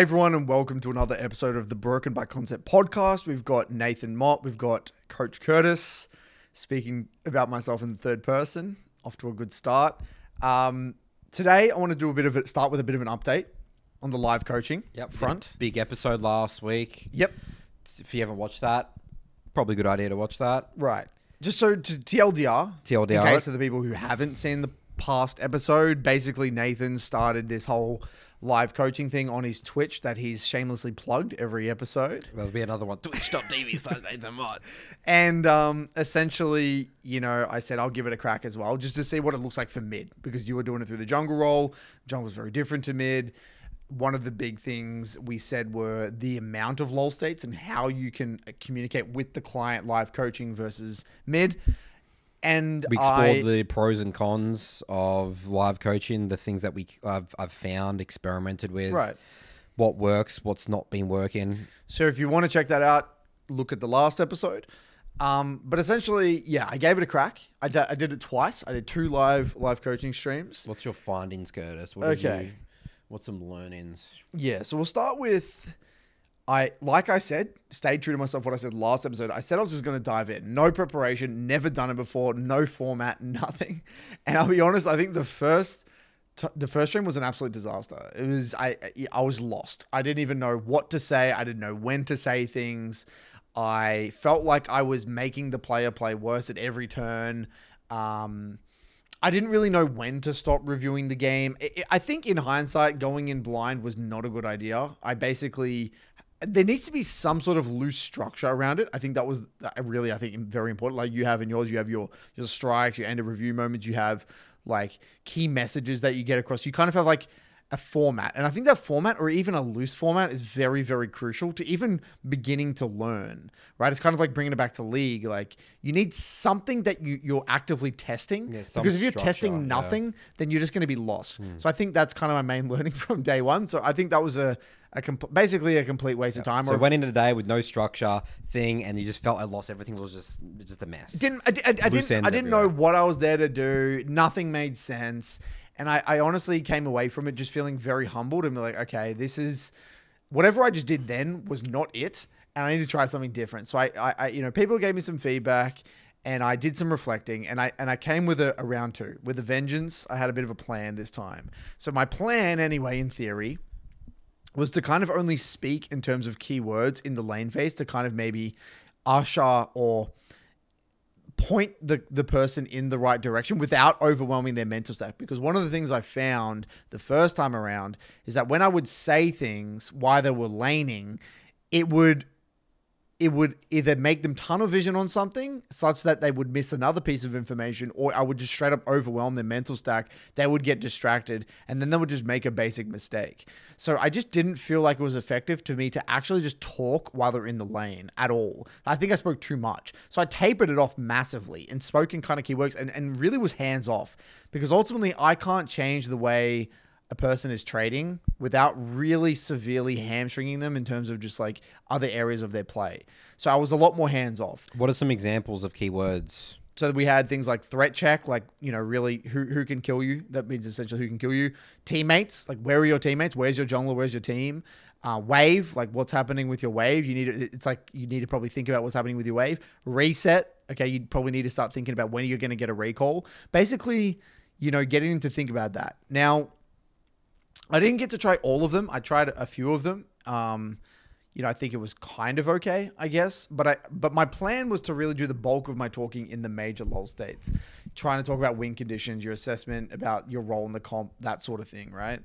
Hey everyone, and welcome to another episode of the Broken by Concept podcast. We've got Nathan Mott, we've got Coach Curtis speaking about myself in the third person. Off to a good start. Um, today, I want to do a bit of it. Start with a bit of an update on the live coaching Yep. front. Big episode last week. Yep, If you haven't watched that, probably a good idea to watch that. right. Just so to TLDR, TLDR. in case of the people who haven't seen the past episode, basically Nathan started this whole live coaching thing on his Twitch that he's shamelessly plugged every episode. There'll be another one. Twitch.tv slash Nathan Mott. And um, essentially, you know, I said I'll give it a crack as well, just to see what it looks like for mid, because you were doing it through the jungle role. Jungle's very different to mid. One of the big things we said were the amount of lull states and how you can communicate with the client live coaching versus mid. And We explored I, the pros and cons of live coaching, the things that we I've, I've found, experimented with, right. what works, what's not been working. So if you want to check that out, look at the last episode. Um, but essentially, yeah, I gave it a crack. I, d- I did it twice. I did two live live coaching streams. What's your findings, Curtis? What Okay. you- what's some learnings? Yeah, so we'll start with I like I said, stayed true to myself what I said last episode. I said I was just going to dive in. No preparation, never done it before, no format, nothing. And I'll be honest, I think the first t- the first stream was an absolute disaster. It was I I was lost. I didn't even know what to say. I didn't know when to say things. I felt like I was making the player play worse at every turn. Um I didn't really know when to stop reviewing the game. I- think in hindsight, going in blind was not a good idea. I basically there needs to be some sort of loose structure around it. I think that was really I think very important. Like you have in yours, you have your your strikes, your end of review moments, you have like key messages that you get across. You kind of have like a format. And I think that format or even a loose format is very, very crucial to even beginning to learn, right? It's kind of like bringing it back to league. Like you need something that you, you're actively testing Yeah, because if you're testing yeah. Hmm. nothing, then you're just going to be lost. So I think that's kind of my main learning from day one. So I think that was a, a basically a complete waste of time. So or went into the day with no structure thing, and you just felt I lost everything. Was just just a mess. didn't I, I, I didn't I didn't know what I was there to do. Nothing made sense, and I, I honestly came away from it just feeling very humbled and like, okay, this is whatever I just did then was not it, and I need to try something different. So I, I, I you know, people gave me some feedback. And I did some reflecting, and I and I came with a, a round two with a vengeance. I had a bit of a plan this time. So my plan, anyway, in theory, was to kind of only speak in terms of keywords in the lane phase to kind of maybe usher or point the, the person in the right direction without overwhelming their mental state. Because one of the things I found the first time around is that when I would say things while they were laning, it would it would either make them tunnel vision on something such that they would miss another piece of information, or I would just straight up overwhelm their mental stack. They would get distracted, and then they would just make a basic mistake. So I just didn't feel like it was effective to me to actually just talk while they're in the lane at all. I think I spoke too much. So I tapered it off massively and spoke in kind of keywords and, and really was hands off because ultimately I can't change the way a person is trading without really severely hamstringing them in terms of just like other areas of their play. So I was a lot more hands off. What are some examples of keywords? So we had things like threat check, like you know, really who who can kill you. That means essentially who can kill you. Teammates, like where are your teammates? Where's your jungler? Where's your team? Uh, wave, like what's happening with your wave. You need to, it's like you need to probably think about what's happening with your wave. Reset, okay, you probably need to start thinking about when you're going to get a recall. Basically, you know, getting them to think about that. Now, I didn't get to try all of them. I tried a few of them. Um, you know, I think it was kind of okay, I guess. But I but my plan was to really do the bulk of my talking in the major lull states, trying to talk about win conditions, your assessment about your role in the comp, that sort of thing, right?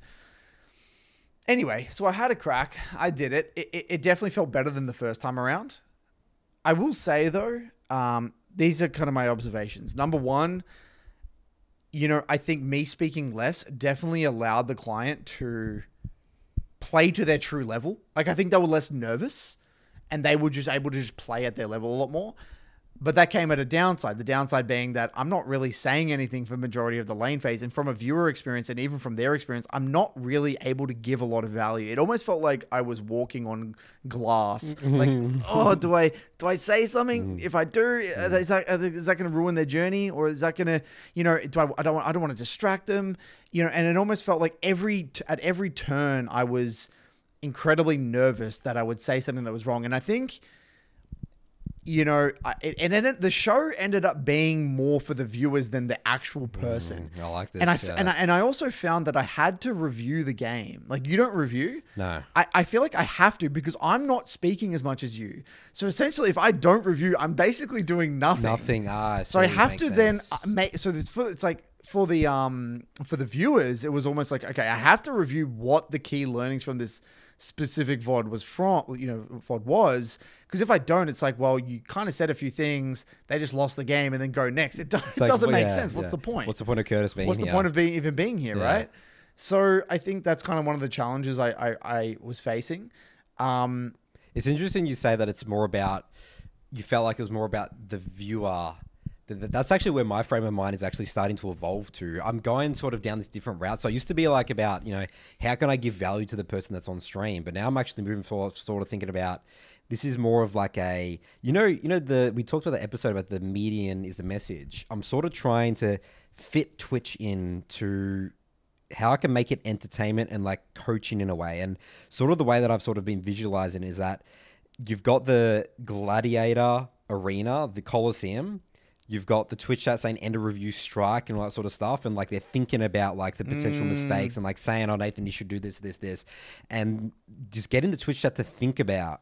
Anyway, so I had a crack. I did it. It, it, it definitely felt better than the first time around. I will say though, um, these are kind of my observations. Number one, you know, I think me speaking less definitely allowed the client to play to their true level. Like I think they were less nervous and they were just able to just play at their level a lot more. But that came at a downside. The downside being that I'm not really saying anything for majority of the lane phase, and from a viewer experience and even from their experience, I'm not really able to give a lot of value. It almost felt like I was walking on glass. like, oh, do I do I say something? Mm. If I do, uh, mm. is that uh, is that going to ruin their journey, or is that going to, you know, do I? I don't want I don't want to distract them, you know. And it almost felt like every at every turn I was incredibly nervous that I would say something that was wrong. And I think, you know, I, it, and then the show ended up being more for the viewers than the actual person. I like this. And I, yeah. and I and I also found that I had to review the game. Like you don't review. no. I, I feel like I have to because I'm not speaking as much as you. So essentially, if I don't review, I'm basically doing nothing. Nothing. Ah, So I have to then sense. uh, make. So it's for it's like for the um for the viewers, it was almost like okay, I have to review what the key learnings from this specific VOD was from. You know, VOD was because if I don't, it's like well, you kind of said a few things, they just lost the game and then go next. It, does, It's it like, doesn't well, make yeah, sense. What's yeah. the point? What's the point of Curtis being What's the here? point of being even being here, Yeah. right? So I think that's kind of one of the challenges I I, I was facing. Um, It's interesting you say that it's more about you felt like it was more about the viewer. Th- th- That's actually where my frame of mind is actually starting to evolve to. I'm going sort of down this different route. So I used to be like about, you know, how can I give value to the person that's on stream? But now I'm actually moving forward, sort of thinking about this is more of like a, you know, you know, the we talked about the episode about the medium is the message. I'm sort of trying to fit Twitch into how I can make it entertainment and like coaching in a way. And sort of the way that I've sort of been visualizing is that you've got the gladiator arena, the Coliseum. You've got the Twitch chat saying end of review strike and all that sort of stuff. And like they're thinking about like the potential mistakes mm. and like saying, oh, Nathan, you should do this, this, this. And just getting the Twitch chat to think about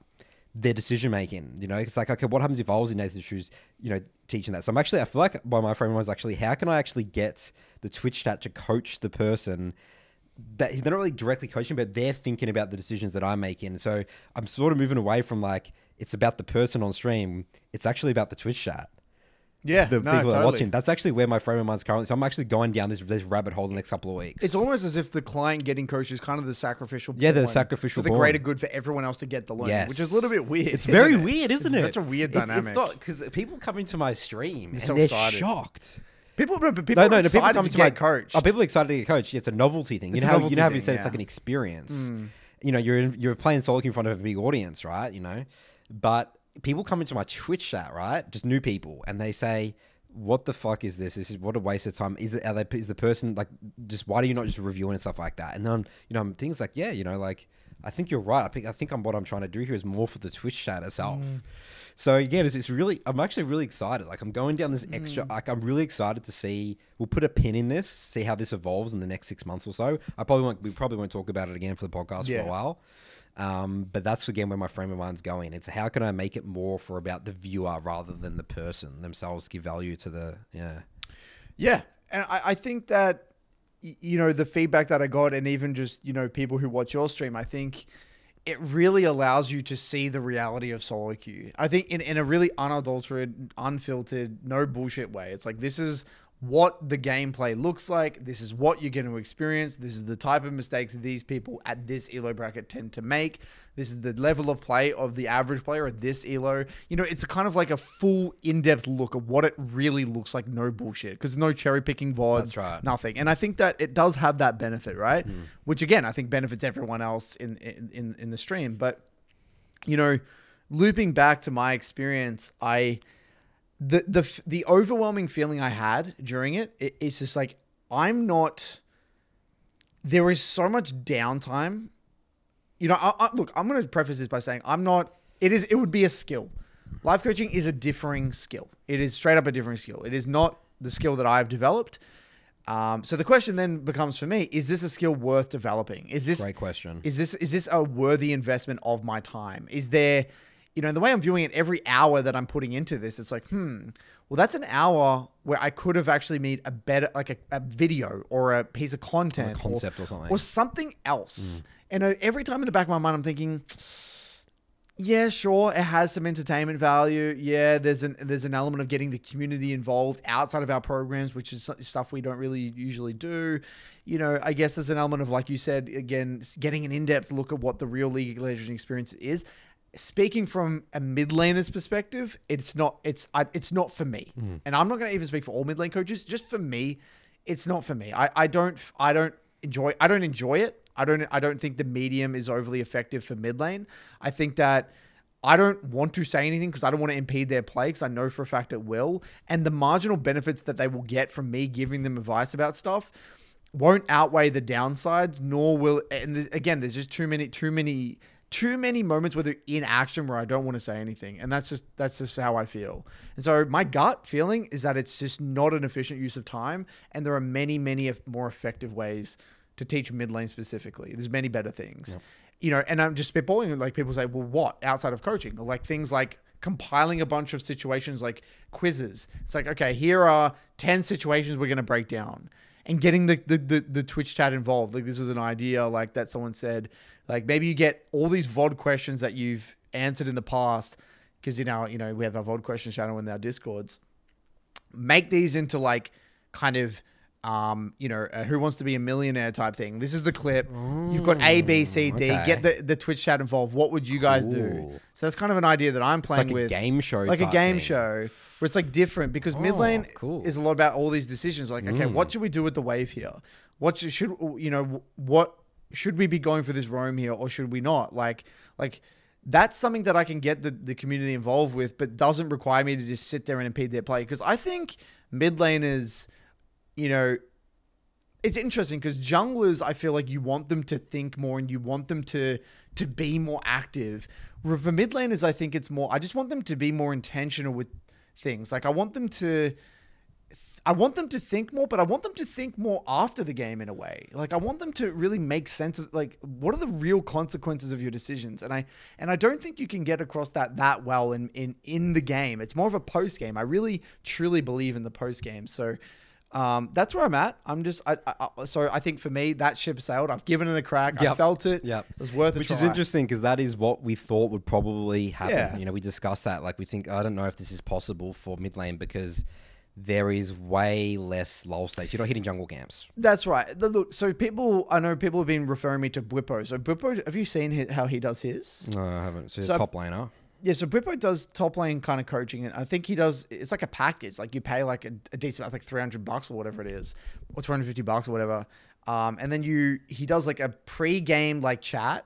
their decision making. You know, it's like, okay, what happens if I was in Nathan's shoes, you know, teaching that? So I'm actually, I feel like by my frame was actually, how can I actually get the Twitch chat to coach the person that they're not really directly coaching, but they're thinking about the decisions that I'm making. So I'm sort of moving away from like, it's about the person on stream. It's actually about the Twitch chat. Yeah, The no, people that are watching. That's actually where my frame of mind's currently. So I'm actually going down this, this rabbit hole the next couple of weeks. It's almost as if the client getting coached is kind of the sacrificial. Yeah, the sacrificial for the greater good for everyone else to get the learning, which is a little bit weird. It's very it? weird, isn't It's it? That's a weird dynamic. It's, not because people come into my stream and so they're excited. shocked. people, people No, are no, no. People excited come to to my coach. Oh, people are excited to get coached. Yeah, it's a novelty thing. You It's know a how you know how you said it's like an experience. Hmm. You know, you're in, you're playing solo in front of a big audience, right? You know, but people come into my Twitch chat, right? Just new people, and they say. What the fuck is this? This is what a waste of time. Is it? Are they, is the person like just? Why do you not just reviewing and stuff like that? And then you know, I'm things like yeah, you know, like I think you're right. I think I think I'm what I'm trying to do here is more for the Twitch chat itself. Mm. So again, it's, it's really I'm actually really excited. Like I'm going down this extra. Mm. Like I'm really excited to see. We'll put a pin in this, see how this evolves in the next six months or so. I probably won't. We probably won't talk about it again for the podcast Yeah. for a while. Um, but that's again where my frame of mind's going. It's how can I make it more for about the viewer rather than the person themselves. Give value to the yeah. Yeah, and I, I think that you know the feedback that I got, and even just you know people who watch your stream, I think it really allows you to see the reality of solo queue. I think in, in a really unadulterated, unfiltered, no bullshit way. It's like this is what the gameplay looks like. This is what you're going to experience. This is the type of mistakes these people at this elo bracket tend to make. This is the level of play of the average player at this elo. You know, it's kind of like a full in-depth look at what it really looks like. No bullshit, because no cherry picking vods. Right. Nothing. And I think that it does have that benefit, right? Hmm. Which again, I think benefits everyone else in in, in the stream. But you know, looping back to my experience, I the the the overwhelming feeling I had during it, it it's just like I'm not. There is so much downtime. You know, I, I, look, I'm going to preface this by saying I'm not. It is. It would be a skill. Life coaching is a differing skill. It is straight up a differing skill. It is not the skill that I've developed. Um, so the question then becomes for me: Is this a skill worth developing? Is this Great question. is this is this a worthy investment of my time? Is there, you know, the way I'm viewing it, every hour that I'm putting into this, it's like, hmm, well, that's an hour where I could have actually made a better, like a, a video or a piece of content, or concept or something. or something else. And uh, every time in the back of my mind, I'm thinking, yeah, sure, it has some entertainment value. Yeah, there's an there's an element of getting the community involved outside of our programs, which is stuff we don't really usually do. You know, I guess there's an element of like you said again, getting an in-depth look at what the real League of Legends experience is. Speaking from a mid laner's perspective, it's not it's I, it's not for me, hmm. and I'm not going to even speak for all mid lane coaches. Just for me, it's not for me. I, I don't I don't enjoy I don't enjoy it. I don't I don't think the medium is overly effective for mid lane. I think that I don't want to say anything because I don't want to impede their play because I know for a fact it will. And the marginal benefits that they will get from me giving them advice about stuff, won't outweigh the downsides, nor will. And again, there's just too many, too many, too many moments where they're in action where I don't want to say anything, and that's just that's just how I feel. And so my gut feeling is that it's just not an efficient use of time, and there are many, many more effective ways to teach mid lane specifically. There's many better things. You know, and I'm just spitballing. Like people say, well, what outside of coaching? Like things like compiling a bunch of situations like quizzes. It's like, okay, here are 10 situations we're going to break down and getting the, the, the, the Twitch chat involved. Like this was an idea like that someone said, like maybe you get all these VOD questions that you've answered in the past because, you know, you know, we have our VOD questions channel in our discords make these into like kind of um, you know, uh, who wants to be a millionaire type thing. This is the clip. You've got A, B, C, D. okay. Get the, the Twitch chat involved. What would you guys do? So that's kind of an idea that I'm playing like a with. game show. like a game thing. show where it's like different because mid Oh, lane cool. Mm. is a lot about all these decisions. Like, okay, what should we do with the wave here? What should, should you know? What should we be going for this roam here, or should we not? Like, like that's something that I can get the, the community involved with, but doesn't require me to just sit there and impede their play. Because I think mid lane is, you know, it's interesting because junglers, I feel like you want them to think more and you want them to to be more active. For mid laners, I think it's more. I just want them to be more intentional with things. Like I want them to. I want them to think more, but I want them to think more after the game in a way. Like I want them to really make sense of like what are the real consequences of your decisions. And I and I don't think you can get across that that well in in in the game. It's more of a post game. I really truly believe in the post game. So um, that's where I'm at. I'm just I, I, so I think for me that ship sailed. I've given it a crack. I felt it. Yep. It was worth a Which try. is interesting because that is what we thought would probably happen. Yeah. You know, we discussed that. Like, we think, I don't know if this is possible for mid lane because there is way less lull states. You're not hitting jungle camps. That's right. The- Look, so people, I know people have been referring me to Bwipo. So Bwipo, have you seen hi- how he does his? No, I haven't. So, So- top laner. Yeah, so Bwipo does top lane kind of coaching, and I think he does. It's like a package. Like you pay like a, a decent, amount, like three hundred bucks or whatever it is, or two hundred fifty bucks or whatever. Um, and then you he does like a pre-game like chat,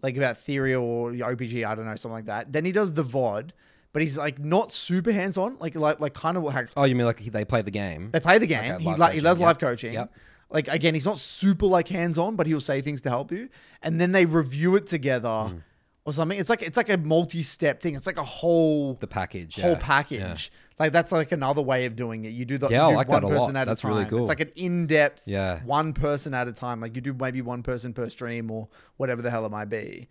like about theory or OPG, I don't know, something like that. Then he does the VOD, but he's like not super hands on, like like like kind of how Oh, you mean like he- they play the game? They play the game. Okay, he li- he does yep, live coaching. yep. Like again, he's not super like hands on, but he'll say things to help you, and then they review it together Hmm. or something. It's like it's like a multi step thing. It's like a whole The package. whole yeah, package. yeah. Like that's like another way of doing it. You do the Yeah, you I do like one that a person lot. at That's a time. really cool. It's like an in depth Yeah. one person at a time. Like you do maybe one person per stream or whatever the hell it might be.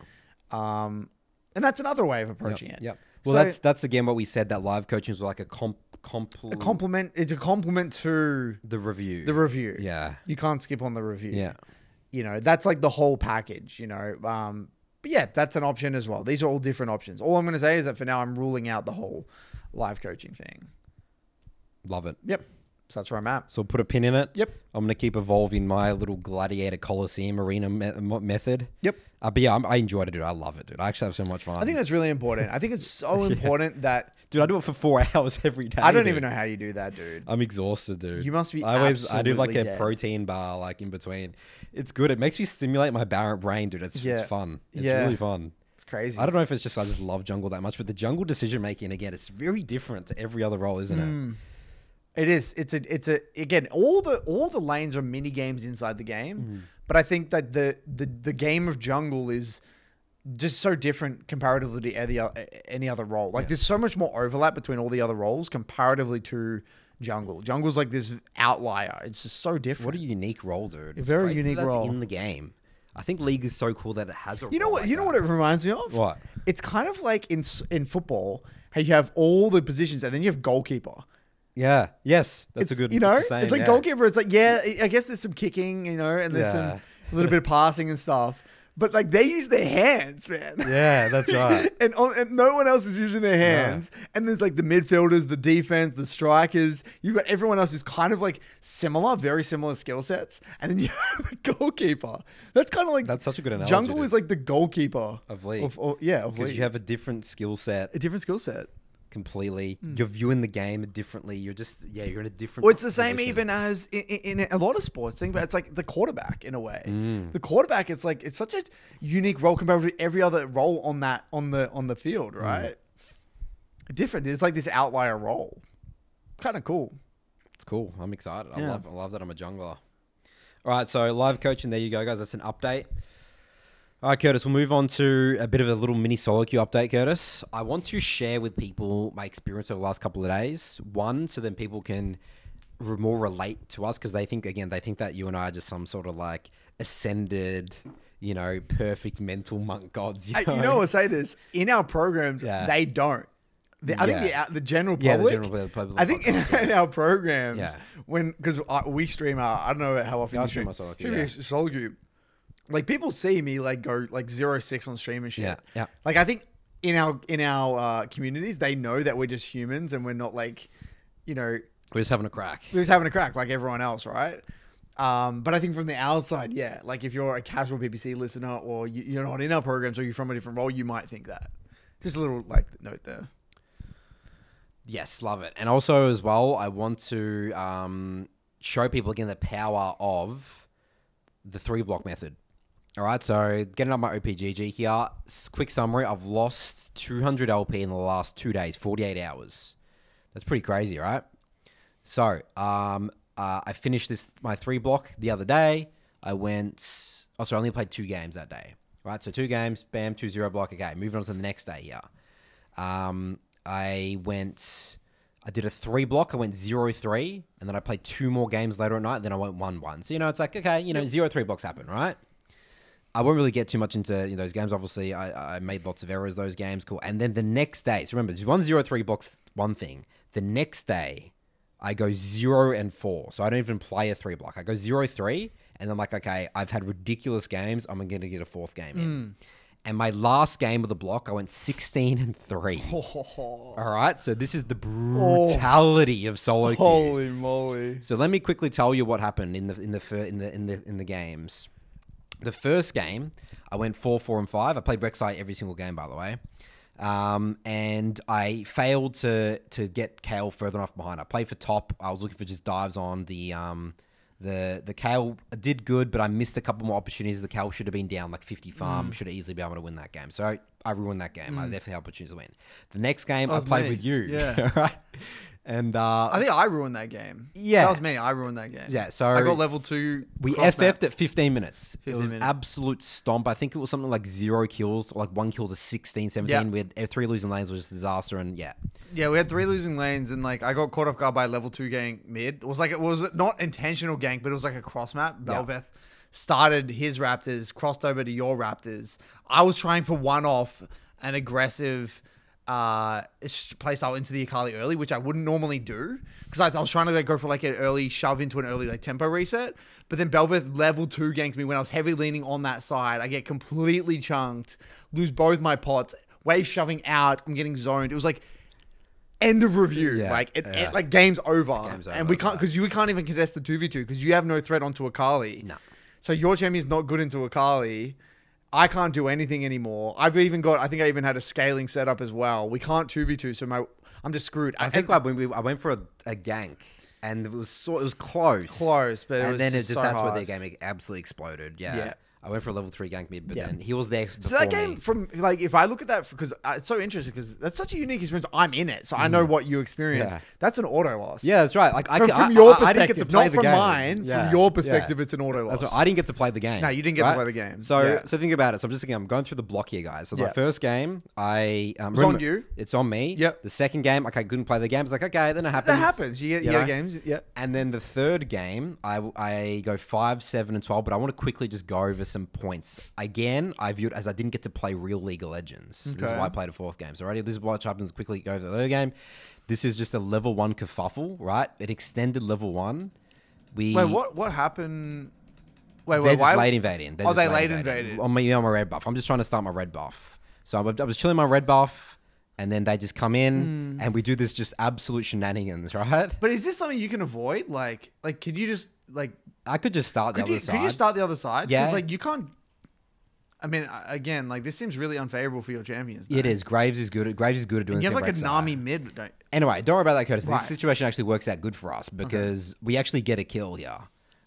Um, and that's another way of approaching Yep. it. yep. Well, So- that's that's again what we said that live coaching was like a comp compl- a compliment. It's a compliment to the review. the review. Yeah. You can't skip on the review. Yeah. you know that's like the whole package you know um but yeah that's an option as well these are all different options all i'm going to say is that for now i'm ruling out the whole live coaching thing Love it. yep so that's where i'm at So put a pin in it. Yep. I'm gonna keep evolving my little gladiator coliseum arena me- method. Yep. Uh, but yeah, I'm, I enjoyed it, dude. I love it, dude. I actually have so much fun. i think that's really important i think it's so important that dude, I do it for four hours every day. i don't dude. even know how you do that dude I'm exhausted, dude. You must be I always I do like a dead. protein bar like in between. It's good. It makes me stimulate my brain, dude. It's, Yeah. it's fun. It's Yeah. really fun. it's crazy I don't know if it's just I just love jungle that much, but the jungle decision making again, it's very different to every other role, isn't Mm. it? It is. It's a. It's a. Again, all the all the lanes are mini games inside the game, Mm-hmm. but I think that the the the game of jungle is just so different comparatively to any other, any other role. Like, Yeah. there's so much more overlap between all the other roles comparatively to jungle. Jungle's like this outlier. It's just so different. What a unique role, dude. It's very crazy unique that's role. in the game. I think League is so cool that it has a. you know what? like you know that. what it reminds me of? What? It's kind of like in in football, how you have all the positions and then you have goalkeeper. Yeah. Yes, that's a good. You know, it's like yeah. goalkeeper. It's like yeah, I- guess there's some kicking, you know, and there's Yeah. some a little bit of passing and stuff. But like they use their hands, man. Yeah, that's right. and, on, and no one else is using their hands. And there's like the midfielders, the defense, the strikers. You've got everyone else who's kind of like similar, very similar skill sets. And then you have the goalkeeper. That's kind of like That's such a good analogy. jungle dude. is like the goalkeeper Of League. Of, of- yeah, of because league. you have a different skill set a different skill set. Completely. You're viewing the game differently. You're just yeah, you're in a different. Well, it's the same position. even as in, in, in a lot of sports. Think about it, it's like the quarterback in a way. Mm. The quarterback, it's like it's such a unique role compared to every other role on that on the on the Mm. field, right? Different. It's like this outlier role. Kind of cool. It's cool. I'm excited. I love I love that I'm a jungler. All right, so live coaching. There you go, guys. That's an update. All right, Curtis, we'll move on to a bit of a little mini solo queue update, Curtis. I want to share with people my experience over the last couple of days. One, so then people can re- more relate to us because they think, again, they think that you and I are just some sort of like ascended, you know, perfect mental monk gods. You know, You know, I'll say this in our programs, Yeah. they don't. The, I think the, the general public. Yeah, the general public I think in, in our programs, Yeah. when because we stream, uh, I don't know how often Yeah, I you stream stream, my solo queue, stream yeah. solo queue. Like people see me like go like zero six on stream and shit. Yeah, yeah. Like I think in our in our uh, communities, they know that we're just humans and we're not like, you know, we're just having a crack. we're just having a crack like everyone else, right? Um, but I think from the outside, yeah, like if you're a casual BBC listener or you, you're not in our programs or you're from a different role, you might think that. Just a little like note there. Yes, love it. And also as well, I want to um, show people again the power of the three block method. All right, so getting up my OPGG here. Quick summary: I've lost 200 LP in the last two days, 48 hours. That's pretty crazy, right? So, um, uh, I finished this my three block the other day. I went. Oh, sorry, I only played two games that day. Right, so two games, bam, two zero block. Okay, moving on to the next day here. Um, I went. I did a three block. I went zero three, and then I played two more games later at night. Then I went one one. So you know, it's like okay, you know, zero three blocks happen, right? I won't really get too much into you know, those games. Obviously, I, I made lots of errors those games. Cool. And then the next day, so remember, one zero three blocks one thing. The next day, I go zero and four. So I don't even play a three block. I go zero three, and I'm like, okay, I've had ridiculous games. I'm going to get a fourth game in. Hmm. And my last game of the block, I went 16 and three. All right. So this is the oh. brutality of solo queue. Holy moly! So let me quickly tell you what happened in the in the in the in the in the games. The first game, I went four, four, and five. I played Rek'Sai every single game, by the way, um, and I failed to to get Kayle further enough behind. I played for top. I was looking for just dives on the um, the the Kayle did good, but I missed a couple more opportunities. The Kayle should have been down like fifty farm. Should have easily been able to win that game. So I ruined that game. I definitely had opportunities to win. The next game, I was played me. with you. Yeah. right. And uh, I think I ruined that game. Yeah. that was me. I ruined that game. Yeah, so- I got level two. We FF'd at 15 minutes. it was minutes. absolute stomp. I think it was something like zero kills, or like one kill to 16, 17. Yeah. We had uh, three losing lanes, was just a disaster. And yeah, Yeah, we had three losing lanes, and like I got caught off guard by a level two gank mid. It was like it was not intentional gank, but it was like a cross map. Yeah. Bel'Veth started his Raptors, crossed over to your Raptors. I was trying for one off an aggressive uh play style into the Akali early, which I wouldn't normally do because I, I was trying to like go for like an early shove into an early like tempo reset. But then Bel'Veth level two ganks me when I was heavy leaning on that side. I get completely chunked, lose both my pots, wave shoving out. I'm getting zoned. It was like end of review. Yeah, like it, yeah. it- like game's over. Game's and we can't because you we can't even contest the two v two because you have no threat onto Akali. No. So your champion's not good into Akali. I can't do anything anymore. I've even got. I think I even had a scaling set up as well. We can't two v two. So my I'm just screwed. I think I, when we, I went for a, a gank, and it was so, it was close, Close, but it and then it just so that's where hard. their game absolutely exploded. Yeah. Yeah. I went for a level three gank mid, but Yeah. then he was there. So before that game me. from like if I look at that because it's so interesting because that's such a unique experience. I'm in it, so I know what you experienced. Mm. Yeah. That's an auto loss. Yeah, that's right. Like I, From, ca- from your I- I didn't get perspective, to play not the from game. mine. Yeah, From your perspective, it's an auto loss. That's right. I didn't get to play the game. No, you didn't get to play the game. So, Yeah. so think about it. So I'm just thinking, I'm going through the block here, guys. So my Yeah. first game, I um, It's on remember- you. It's on me. Yep. The second game, okay, couldn't play the game. It's like okay, then it happens. that happens. You get you know? get games. Yeah. And then the third game, I, I go five, seven, and twelve. But I want to quickly just go over some points. Again, I view it as I didn't get to play real League of Legends. This is why I played a fourth game. So already, this is what happens. Quickly go over the third game. This is just a level one kerfuffle, right? It extended level one. We Wait, what? What happened? Wait, they're wait, just why? late invading. They're Oh, they late invaded. On my, on my red buff. I'm just trying to start my red buff. So I, I was chilling my red buff, and then they just come in, hmm. and we do this just absolute shenanigans, right? But is this something you can avoid? Like, like, could you just like, I could just start the could other you side. could you start the other side? Yeah. Because like you can't. I mean, again, like this seems really unfavorable for your champions. It though. is. Graves is good. At, Graves is good at doing. And you have like a Nami mid. Don't, Anyway, don't worry about that, Curtis. Right. This situation actually works out good for us because we actually get a kill here,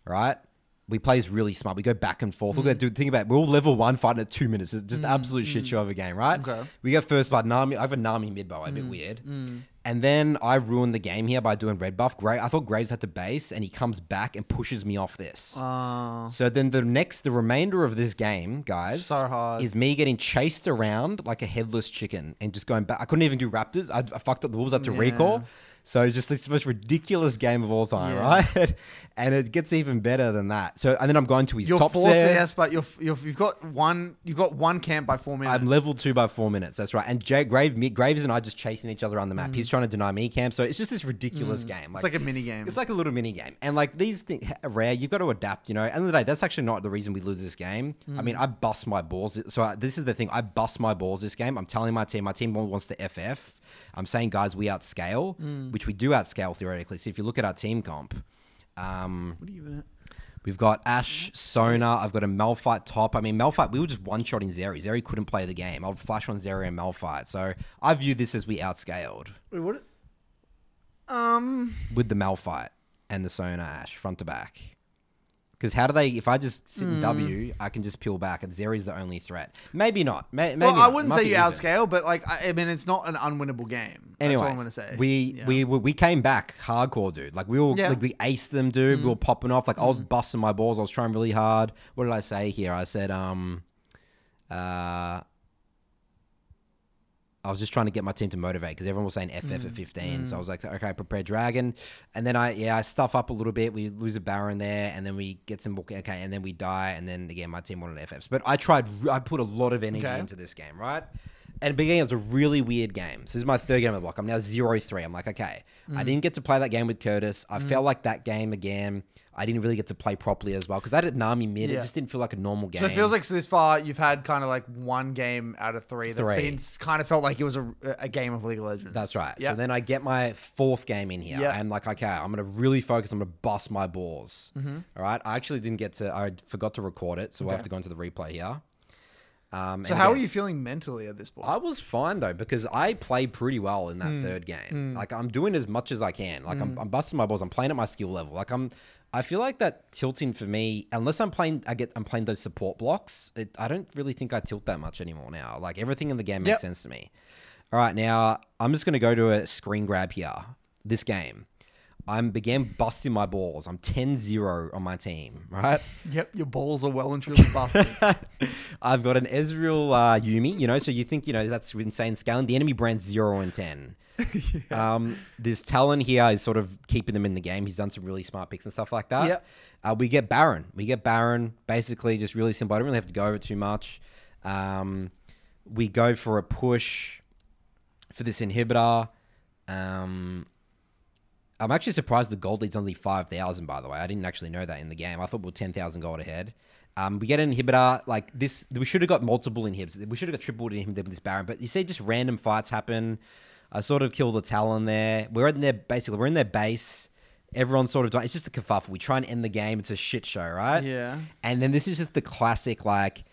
right? We play this really smart. We go back and forth. Look Mm. at dude. Think about it. We're all level one fighting at two minutes. It's just absolute shit show of a game, right? Okay. We get first blood. Nami. I have a Nami mid bow. A Mm. bit weird. And then I ruined the game here by doing red buff. Gra- I thought Graves had to base, and he comes back and pushes me off this. Uh, So then the next, the remainder of this game, guys, So hard. is me getting chased around like a headless chicken and just going back. I couldn't even do Raptors. I, I fucked up the rules. I had to Yeah. recall. So just this most ridiculous game of all time, Yeah. right? and it gets even better than that. So and then I'm going to his you're top four sets. CS, but you're, you're you've got one you've got one camp by four minutes. I'm level two by four minutes. That's right. And Jay, Grave, me, Graves and I just chasing each other on the map. Mm. He's trying to deny me camp. So it's just this ridiculous mm. game. Mm. It's like a mini game. It's like a little mini game. And like these things are rare, you've got to adapt, you know. End of the day, that's actually not the reason we lose this game. I mm. mean, I bust my balls. So I, this is the thing. I bust my balls this game. I'm telling my team, my team wants to FF. I'm saying, guys, we outscale, which we do outscale theoretically. So if you look at our team comp, um, what are you even? We've got Ashe, Sona. I've got a Malphite top. I mean, Malphite, we were just one shotting Zeri. Zeri couldn't play the game. I would flash on Zeri and Malphite. So I view this as we outscaled Wait, what? Um, with the Malphite and the Sona Ashe front to back. Because how do they? If I just sit Hmm. in W, I can just peel back, and Zeri's the only threat. Maybe not. May, maybe well, I not. It wouldn't might say be you even. outscale, but like I, I mean, it's not an unwinnable game. That's Anyway, all I'm gonna say. we Yeah. we we came back hardcore, dude. Like we were Yeah. Like we aced them, dude. We were popping off. Like I was busting my balls. I was trying really hard. What did I say here? I said um, uh, I was just trying to get my team to motivate because everyone was saying FF Mm. at 15. So I was like, okay, prepare Dragon. And then I, yeah, I stuff up a little bit. We lose a Baron there and then we get some, okay, and then we die. And then again, my team wanted FFs. But I tried, I put a lot of energy Okay. into this game, right? And beginning, it was a really weird game. So this is my third game of the block. I'm now 0 3. I'm like, okay, Mm. I didn't get to play that game with Curtis. I felt like that game again, I didn't really get to play properly as well because I had Nami mid. It just didn't feel like a normal game. So it feels like so this far you've had kind of like one game out of three that's Three. been kind of felt like it was a, a game of League of Legends. That's right. Yeah. So then I get my fourth game in here. Yeah. I'm like, okay, I'm going to really focus. I'm going to bust my balls. Mm-hmm. All right. I actually didn't get to, I forgot to record it. So I have to go into the replay here. Um, so how are you feeling mentally at this point? I was fine though because I played pretty well in that Mm. third game. Like I'm doing as much as I can. Like I'm, I'm busting my balls. I'm playing at my skill level. Like I'm. I feel like that tilting for me, unless I'm playing, I get I'm playing those support blocks. It, I don't really think I tilt that much anymore now. Like everything in the game makes Yep. sense to me. All right, now I'm just gonna go to a screen grab here. This game, I'm began busting my balls. I'm 10-0 on my team. Right. Yep, your balls are well and truly busted. I've got an Ezreal uh, Yuumi, you know, so you think, you know, that's insane scaling. The enemy brand's 0 and 10. um, this Talon here is sort of keeping them in the game. He's done some really smart picks and stuff like that. Yep. Uh, we get Baron. We get Baron, basically just really simple. I don't really have to go over too much. Um, we go for a push for this inhibitor. Um, I'm actually surprised the gold lead's only 5,000, by the way. I didn't actually know that in the game. I thought we were 10,000 gold ahead. Um, we get an inhibitor like this. We should have got multiple inhibs. We should have got triple inhibitor with this Baron. But you see, just random fights happen. I sort of kill the Talon there. We're in their basically we're in their base. Everyone's sort of done. It's just a kerfuffle. We try and end the game. It's a shit show, right? Yeah. And then this is just the classic, like,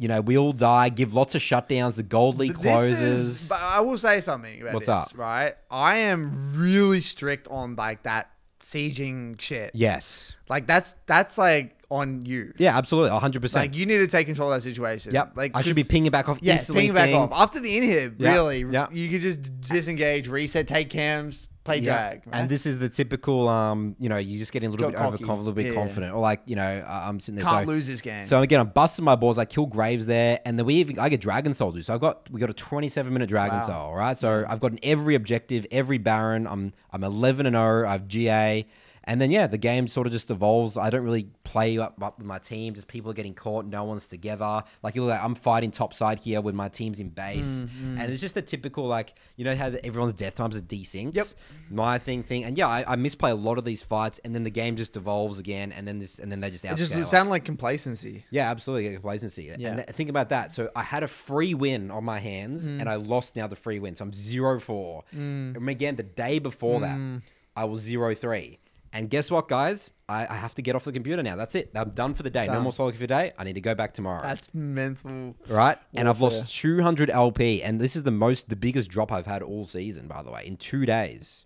you know, we all die, give lots of shutdowns. The gold league This closes. is, but I will say something about What's this, up? right? I am really strict on like that sieging shit. yes. Like that's that's like on you. Yeah, absolutely. 100%. Like you need to take control of that situation. Yep. Like I should be pinging back off Yeah, instantly. ping back off after the inhib. Yeah, Really, yeah. you could just disengage, reset, take cams, play Yeah. drag. right? And this is the typical, um, you know, you're just getting a little Got bit overconfident, a little bit Yeah, confident, or like, you know, uh, I'm sitting there. can't so, lose this game. So again, I'm busting my balls. I kill Graves there, and then we even I get Dragon Soul. Dude. So I've got we got a 27 minute Dragon Wow. Soul. Right. So I've gotten every objective, every Baron. I'm I'm 11 and 0. I have GA. And then yeah, the game sort of just evolves. I don't really play up, up with my team. Just people are getting caught. No one's together. Like you look, like I'm fighting top side here with my team's in base, Mm, and it's just a typical like you know how everyone's death times are desynced. Yep. My thing thing, and yeah, I, I misplay a lot of these fights, and then the game just evolves again, and then this, and then they just it just it sound like complacency. Yeah, absolutely. Complacency. Yeah. And th- think about that. So I had a free win on my hands Mm. and I lost now the free win. So I'm 0 4. And again, the day before Mm. that, I was 0 3. And guess what, guys? I, I have to get off the computer now. That's it. I'm done for the day. No more solo for the day. I need to go back tomorrow. That's mental. right? And I've lost 200 LP. And this is the most, the biggest drop I've had all season, by the way, in two days.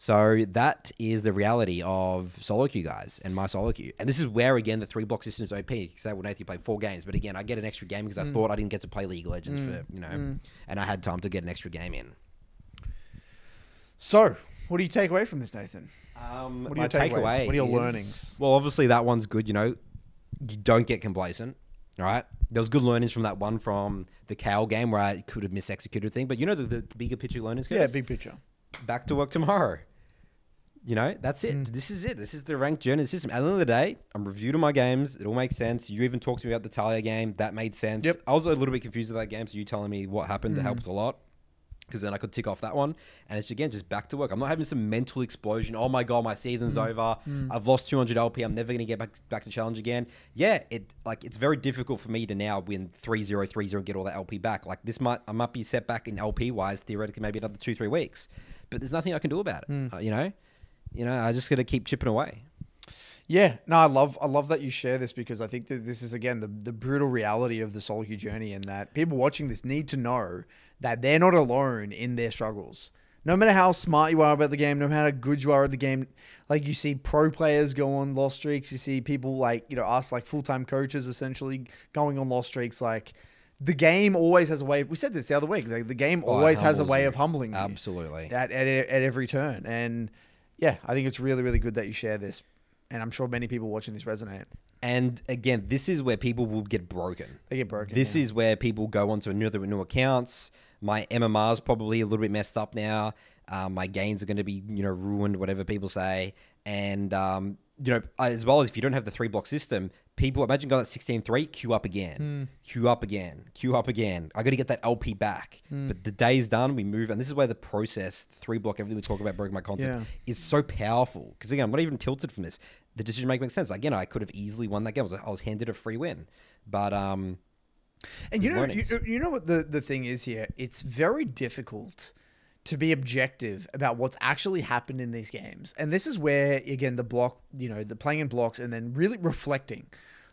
So that is the reality of solo queue, guys, and my solo queue. And this is where again the three block system is OP. Because that will Nathan you play four games, but again, I get an extra game because I mm. thought I didn't get to play League of Legends mm. for you know, mm. and I had time to get an extra game in. So, what do you take away from this, Nathan? Um, What are your takeaways? takeaway What are your is- learnings? Well, obviously that one's good. You know, you don't get complacent. Right? there was good learnings from that one from the Kayle game where I could have misexecuted thing. But you know the, the bigger picture learnings. Yeah, big picture. back to work tomorrow. You know, that's it. Mm. This is it. This is the ranked journey system. At the end of the day, I'm reviewed on my games. It all makes sense. You even talked to me about the Talia game. That made sense. Yep. I was a little bit confused with that game, so you telling me what happened Mm. helped a lot. Because then I could tick off that one. And it's again just back to work. I'm not having some mental explosion. Oh my god, my season's Mm. over. I've lost 200 LP. I'm never going to get back back to challenge again. Yeah, it like it's very difficult for me to now win 3-0, 3-0 and get all that LP back. Like this might I might be set back in LP wise theoretically maybe another 2 3 weeks. But there's nothing I can do about it. Mm. Uh, you know? You know, I just got to keep chipping away. Yeah, no, I love I love that you share this because I think that this is again the, the brutal reality of the solo queue journey and that people watching this need to know that they're not alone in their struggles. No matter how smart you are about the game, no matter how good you are at the game, like you see pro players go on lost streaks, you see people like, you know, us like full time coaches essentially going on lost streaks. Like the game always has a way. We said this the other week. Like the game Oh, always has a way you. of humbling you Absolutely. at, at, at every turn. And yeah, I think it's really, really good that you share this. And I'm sure many people watching this resonate. And again, this is where people will get broken. They get broken. This yeah. is where people go onto new new accounts. My MMR is probably a little bit messed up now. Um, my gains are going to be you know ruined, whatever people say. And um, you know, as well as if you don't have the three block system, people imagine going at 16-3, queue up again, queue up again, queue up again. I got to get that LP back. But the day's done, we move, and this is where the process, three block, everything we talk about breaking my concept Yeah. is so powerful. Because again, I'm not even tilted from this. The decision making makes sense. Again, I could have easily won that game. I was, I was handed a free win, but um, And you know, you, you know what the, the thing is here? It's very difficult to be objective about what's actually happened in these games. And this is where, again, the block, you know, the playing in blocks and then really reflecting.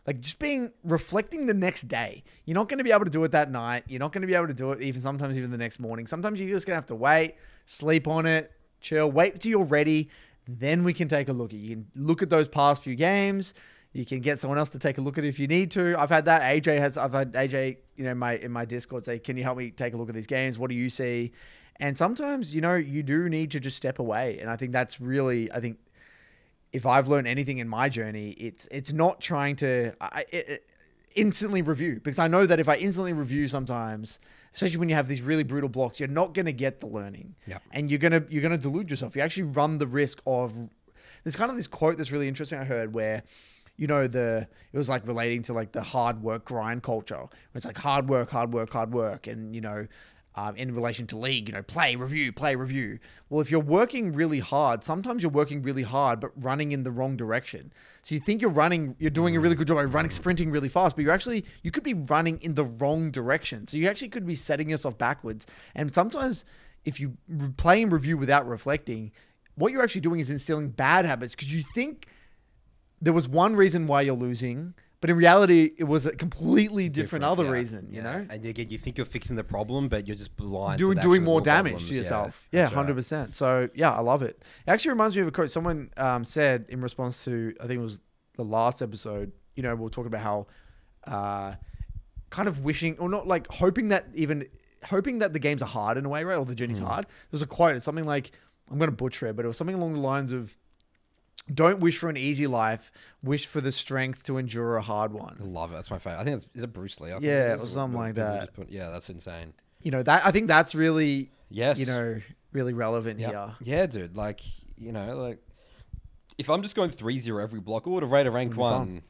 Like just being reflecting the next day. You're not going to be able to do it that night. You're not going to be able to do it even sometimes even the next morning. Sometimes you're just going to have to wait, sleep on it, chill, wait till you're ready. Then we can take a look at you can look at those past few games. You can get someone else to take a look at it if you need to. I've had that. AJ has. I've had AJ, you know, my in my Discord say, "Can you help me take a look at these games? What do you see?" And sometimes, you know, you do need to just step away. And I think that's really, I think, if I've learned anything in my journey, it's it's not trying to I, it, it- instantly review because I know that if I instantly review sometimes, especially when you have these really brutal blocks, you're not going to get the learning, Yeah. and you're gonna you're gonna delude yourself. You actually run the risk of there's kind of this quote that's really interesting I heard where you know the it was like relating to like the hard work grind culture. It's like hard work, hard work, hard work, and you know. Um, in relation to league, you know, play, review, play, review. Well, if you're working really hard, sometimes you're working really hard, but running in the wrong direction. So you think you're running, you're doing a really good job by running, sprinting really fast, but you're actually, you could be running in the wrong direction. So you actually could be setting yourself backwards. And sometimes if you play and review without reflecting, what you're actually doing is instilling bad habits because you think there was one reason why you're losing, but in reality, it was a completely different, other yeah, reason, you yeah. know? And again, you think you're fixing the problem, but you're just blind. doing doing more damage problems. to yourself. Yeah, right. hundred percent. So yeah, I love it. It actually reminds me of a quote someone um, said in response to I think it was the last episode. You know, we we're talking about how uh, kind of wishing or not like hoping that even hoping that the games are hard in a way, right? Or the journey's Hmm. hard. There's a quote. It's something like I'm going to butcher it, but it was something along the lines of. Don't wish for an easy life. Wish for the strength to endure a hard one. I love it. That's my favorite. I think it's is it Bruce Lee. I think Yeah, is, or something like that. put- yeah, that's insane. You know that I think that's really Yes. you know really relevant yeah, here. yeah, dude. Like you know, like if I'm just going 3-0 every block, I would have rated rank one. fun.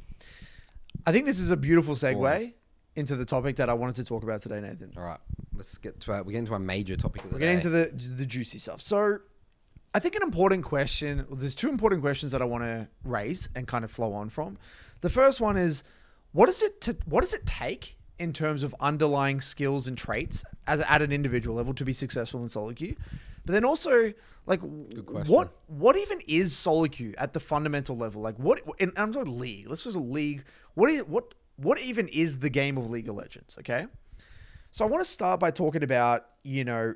I think this is a beautiful segue Boy. into the topic that I wanted to talk about today, Nathan. All right, let's get to our, we're getting to our major topic of the We're day. getting into the the juicy stuff. So, I think an important question. There's two important questions that I want to raise and kind of flow on from. The first one is, what does it to, what does it take in terms of underlying skills and traits as at an individual level to be successful in solo queue? But then also, like, what what even is solo queue at the fundamental level? Like, what? And I'm talking league. Let's just league. What is what? What even is the game of League of Legends? Okay. So I want to start by talking about, you know,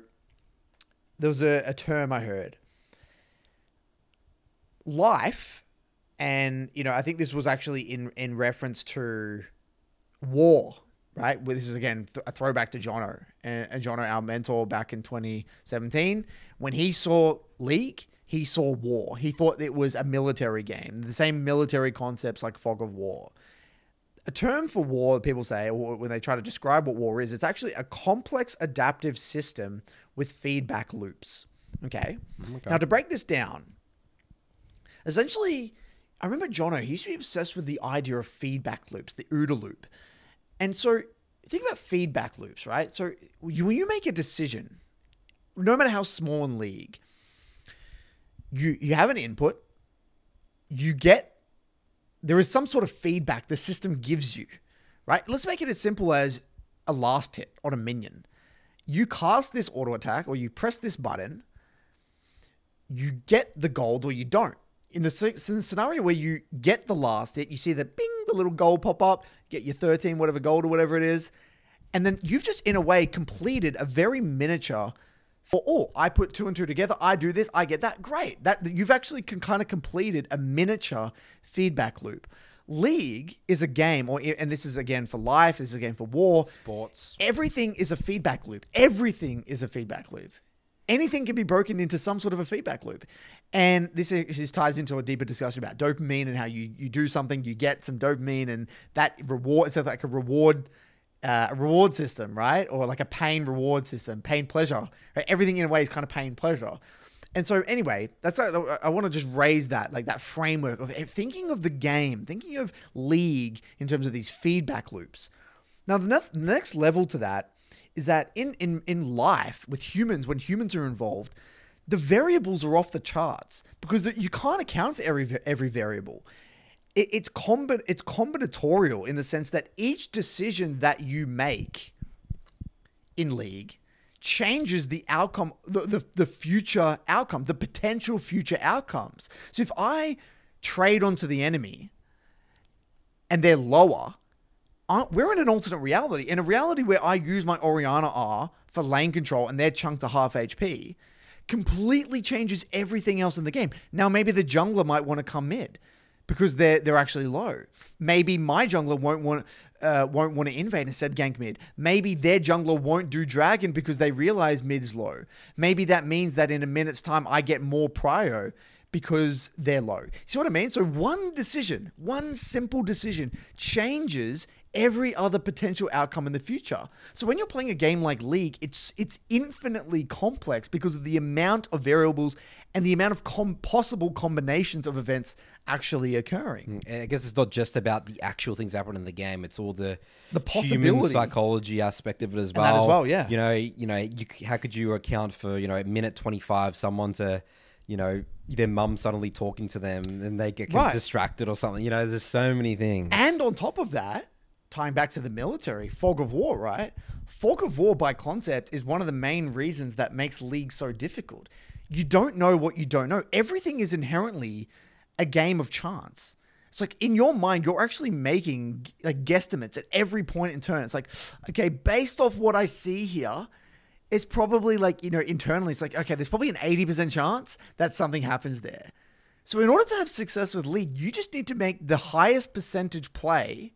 there was a, a term I heard. Life, and you know, I think this was actually in in reference to war, right? Well, this is again th- a throwback to Jono and, and Jono, our mentor back in 2017. When he saw League, he saw war. He thought it was a military game, the same military concepts like Fog of War. A term for war, that people say, or when they try to describe what war is, it's actually a complex adaptive system with feedback loops. Okay. Okay. Now, to break this down, essentially, I remember Jono, he used to be obsessed with the idea of feedback loops, the OODA loop. And so think about feedback loops, right? So you, when you make a decision, no matter how small in league, you you have an input, you get there is some sort of feedback the system gives you, right? Let's make it as simple as a last hit on a minion. You cast this auto attack or you press this button, you get the gold or you don't. In the, in the scenario where you get the last hit, you see the bing, the little gold pop up, get your 13, whatever gold or whatever it is. And then you've just, in a way, completed a very miniature for, oh, I put two and two together, I do this, I get that. Great. That You've actually can kind of completed a miniature feedback loop. League is a game, or and this is again for life, this is again for war Sports. everything is a feedback loop. Everything is a feedback loop. Anything can be broken into some sort of a feedback loop. And this, is, this ties into a deeper discussion about dopamine and how you, you do something, you get some dopamine, and that reward, it's like a reward. Uh, a reward system, right? Or like a pain reward system, pain pleasure. Right? Everything in a way is kind of pain pleasure. And so, anyway, that's like, I want to just raise that, like that framework of thinking of the game, thinking of league in terms of these feedback loops. Now, the next, next level to that is that in, in, in life with humans, when humans are involved, the variables are off the charts because you can't account for every every variable. It, it's combi- it's combinatorial in the sense that each decision that you make in league changes the outcome, the, the, the future outcome, the potential future outcomes. So if I trade onto the enemy and they're lower, we're in an alternate reality. In a reality where I use my Orianna R for lane control and they're chunked to half HP, completely changes everything else in the game. Now maybe the jungler might want to come mid because they're they're actually low. Maybe my jungler won't want uh, won't want to invade instead gank mid. Maybe their jungler won't do dragon because they realize mid's low. Maybe that means that in a minute's time I get more prio because they're low. You see what I mean? So one decision, one simple decision changes every other potential outcome in the future. So when you're playing a game like League, it's it's infinitely complex because of the amount of variables and the amount of com- possible combinations of events actually occurring. Mm, I guess it's not just about the actual things happening in the game. It's all the The human possibility. psychology aspect of it as well. that as well, yeah. You know, you know, you, how could you account for you know at minute twenty five someone to, you know, their mum suddenly talking to them and they get Right. distracted or something. You know, there's so many things. And on top of that, tying back to the military, fog of war, right? Fog of war by concept is one of the main reasons that makes League so difficult. You don't know what you don't know. Everything is inherently a game of chance. It's like in your mind, you're actually making like guesstimates at every point in turn. It's like, okay, based off what I see here, it's probably like, you know, internally, it's like, okay, there's probably an 80% chance that something happens there. So in order to have success with League, you just need to make the highest percentage play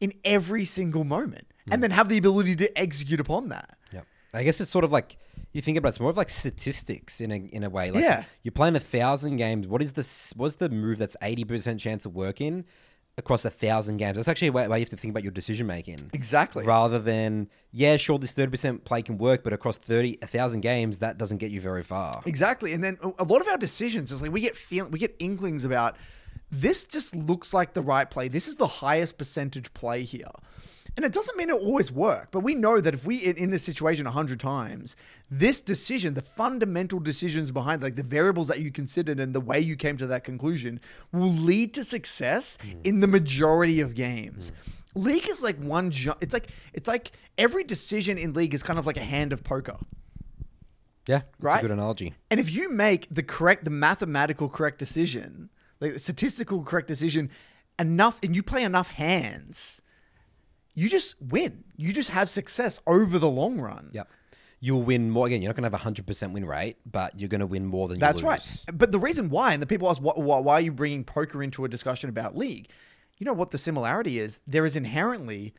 in every single moment and hmm. then have the ability to execute upon that. Yeah. I guess it's sort of like you think about it, it's more of like statistics in a in a way. Like Yeah. you're playing a thousand games. What is the what's the move that's eighty percent chance of working across a thousand games? That's actually a way, way you have to think about your decision making. Exactly. Rather than yeah, sure, this thirty percent play can work, but across thirty a thousand games, that doesn't get you very far. Exactly. And then a- a lot of our decisions is like we get feel we get inklings about this just looks like the right play. This is the highest percentage play here. And it doesn't mean it always work, but we know that if we in in this situation a 100 times, this decision, the fundamental decisions behind like the variables that you considered and the way you came to that conclusion will lead to success mm. in the majority of games. League is like one ju- it's like it's like every decision in league is kind of like a hand of poker. Yeah, that's Right? a good analogy. And if you make the correct, the mathematical correct decision, like statistical correct decision, enough, and you play enough hands, you just win. You just have success over the long run. Yep. You'll win more. Again, you're not going to have a hundred percent win rate, but you're going to win more than That's you lose. That's right. But the reason why, and the people ask, why, why, why are you bringing poker into a discussion about league? You know what the similarity is? There is inherently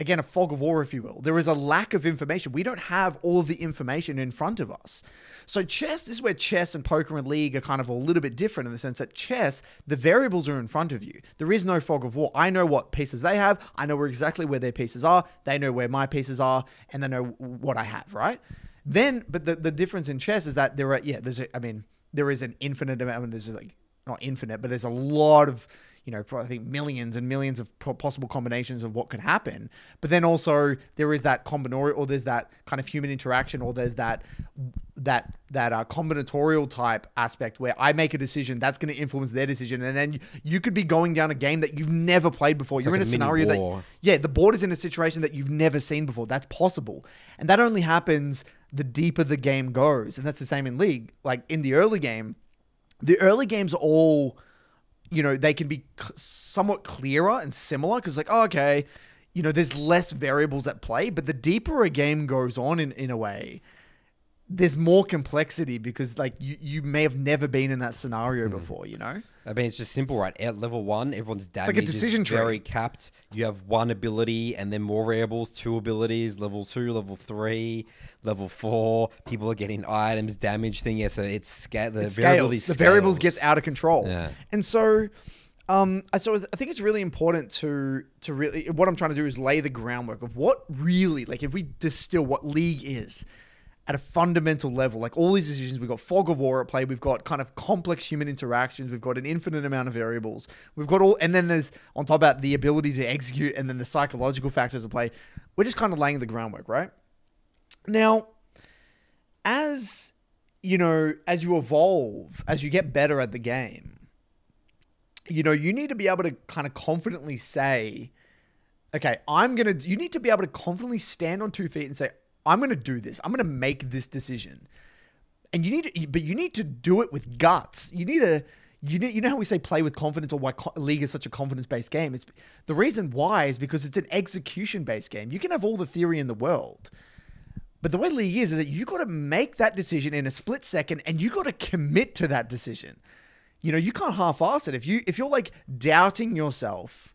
again a fog of war if you will. There is a lack of information. We don't have all of the information in front of us. So chess this is where chess and poker and league are kind of a little bit different in the sense that chess the variables are in front of you. There is no fog of war. I know what pieces they have. I know exactly where their pieces are. They know where my pieces are and they know what i have right? Then but the, the difference in chess is that there are yeah there's a, i mean there is an infinite amount I mean, there's like not infinite but there's a lot of you know, I think millions and millions of possible combinations of what could happen. But then also there is that combinatorial, or there's that kind of human interaction, or there's that that that uh, combinatorial type aspect where I make a decision that's going to influence their decision, and then you, you, could be going down a game that you've never played before. It's You're like in a, a scenario that yeah, the board is in a situation that you've never seen before. That's possible, and that only happens the deeper the game goes, and that's the same in League. Like in the early game, the early games are all you know, they can be somewhat clearer and similar because, like, oh, okay, you know, there's less variables at play, but the deeper a game goes on in, in a way, there's more complexity because like you, you may have never been in that scenario mm. before, you know? I mean, it's just simple, right? At level one, everyone's damage like a decision is very capped. You have one ability and then more variables, two abilities, level two, level three, level four. People are getting items, damage thing. Yeah, so it's sca- the it scales. The variables gets out of control. Yeah. And so um, so I think it's really important to to really what I'm trying to do is lay the groundwork of what really like if we distill what league is at a fundamental level. Like all these decisions, we've got fog of war at play. We've got kind of complex human interactions. We've got an infinite amount of variables. We've got all, and then there's on top of that the ability to execute, and then the psychological factors at play. We're just kind of laying the groundwork, right? Now, as you know, as you evolve, as you get better at the game, you know, you need to be able to kind of confidently say, okay, I'm gonna. You need to be able to confidently stand on two feet and say, I'm going to do this. I'm going to make this decision. And you need to, but you need to do it with guts. You need to, you need, you know how we say play with confidence or why league is such a confidence based game. It's the reason why is because it's an execution based game. You can have all the theory in the world, but the way league is is that you got to make that decision in a split second, and you got to commit to that decision. You know, you can't half-ass it. If you if you're like doubting yourself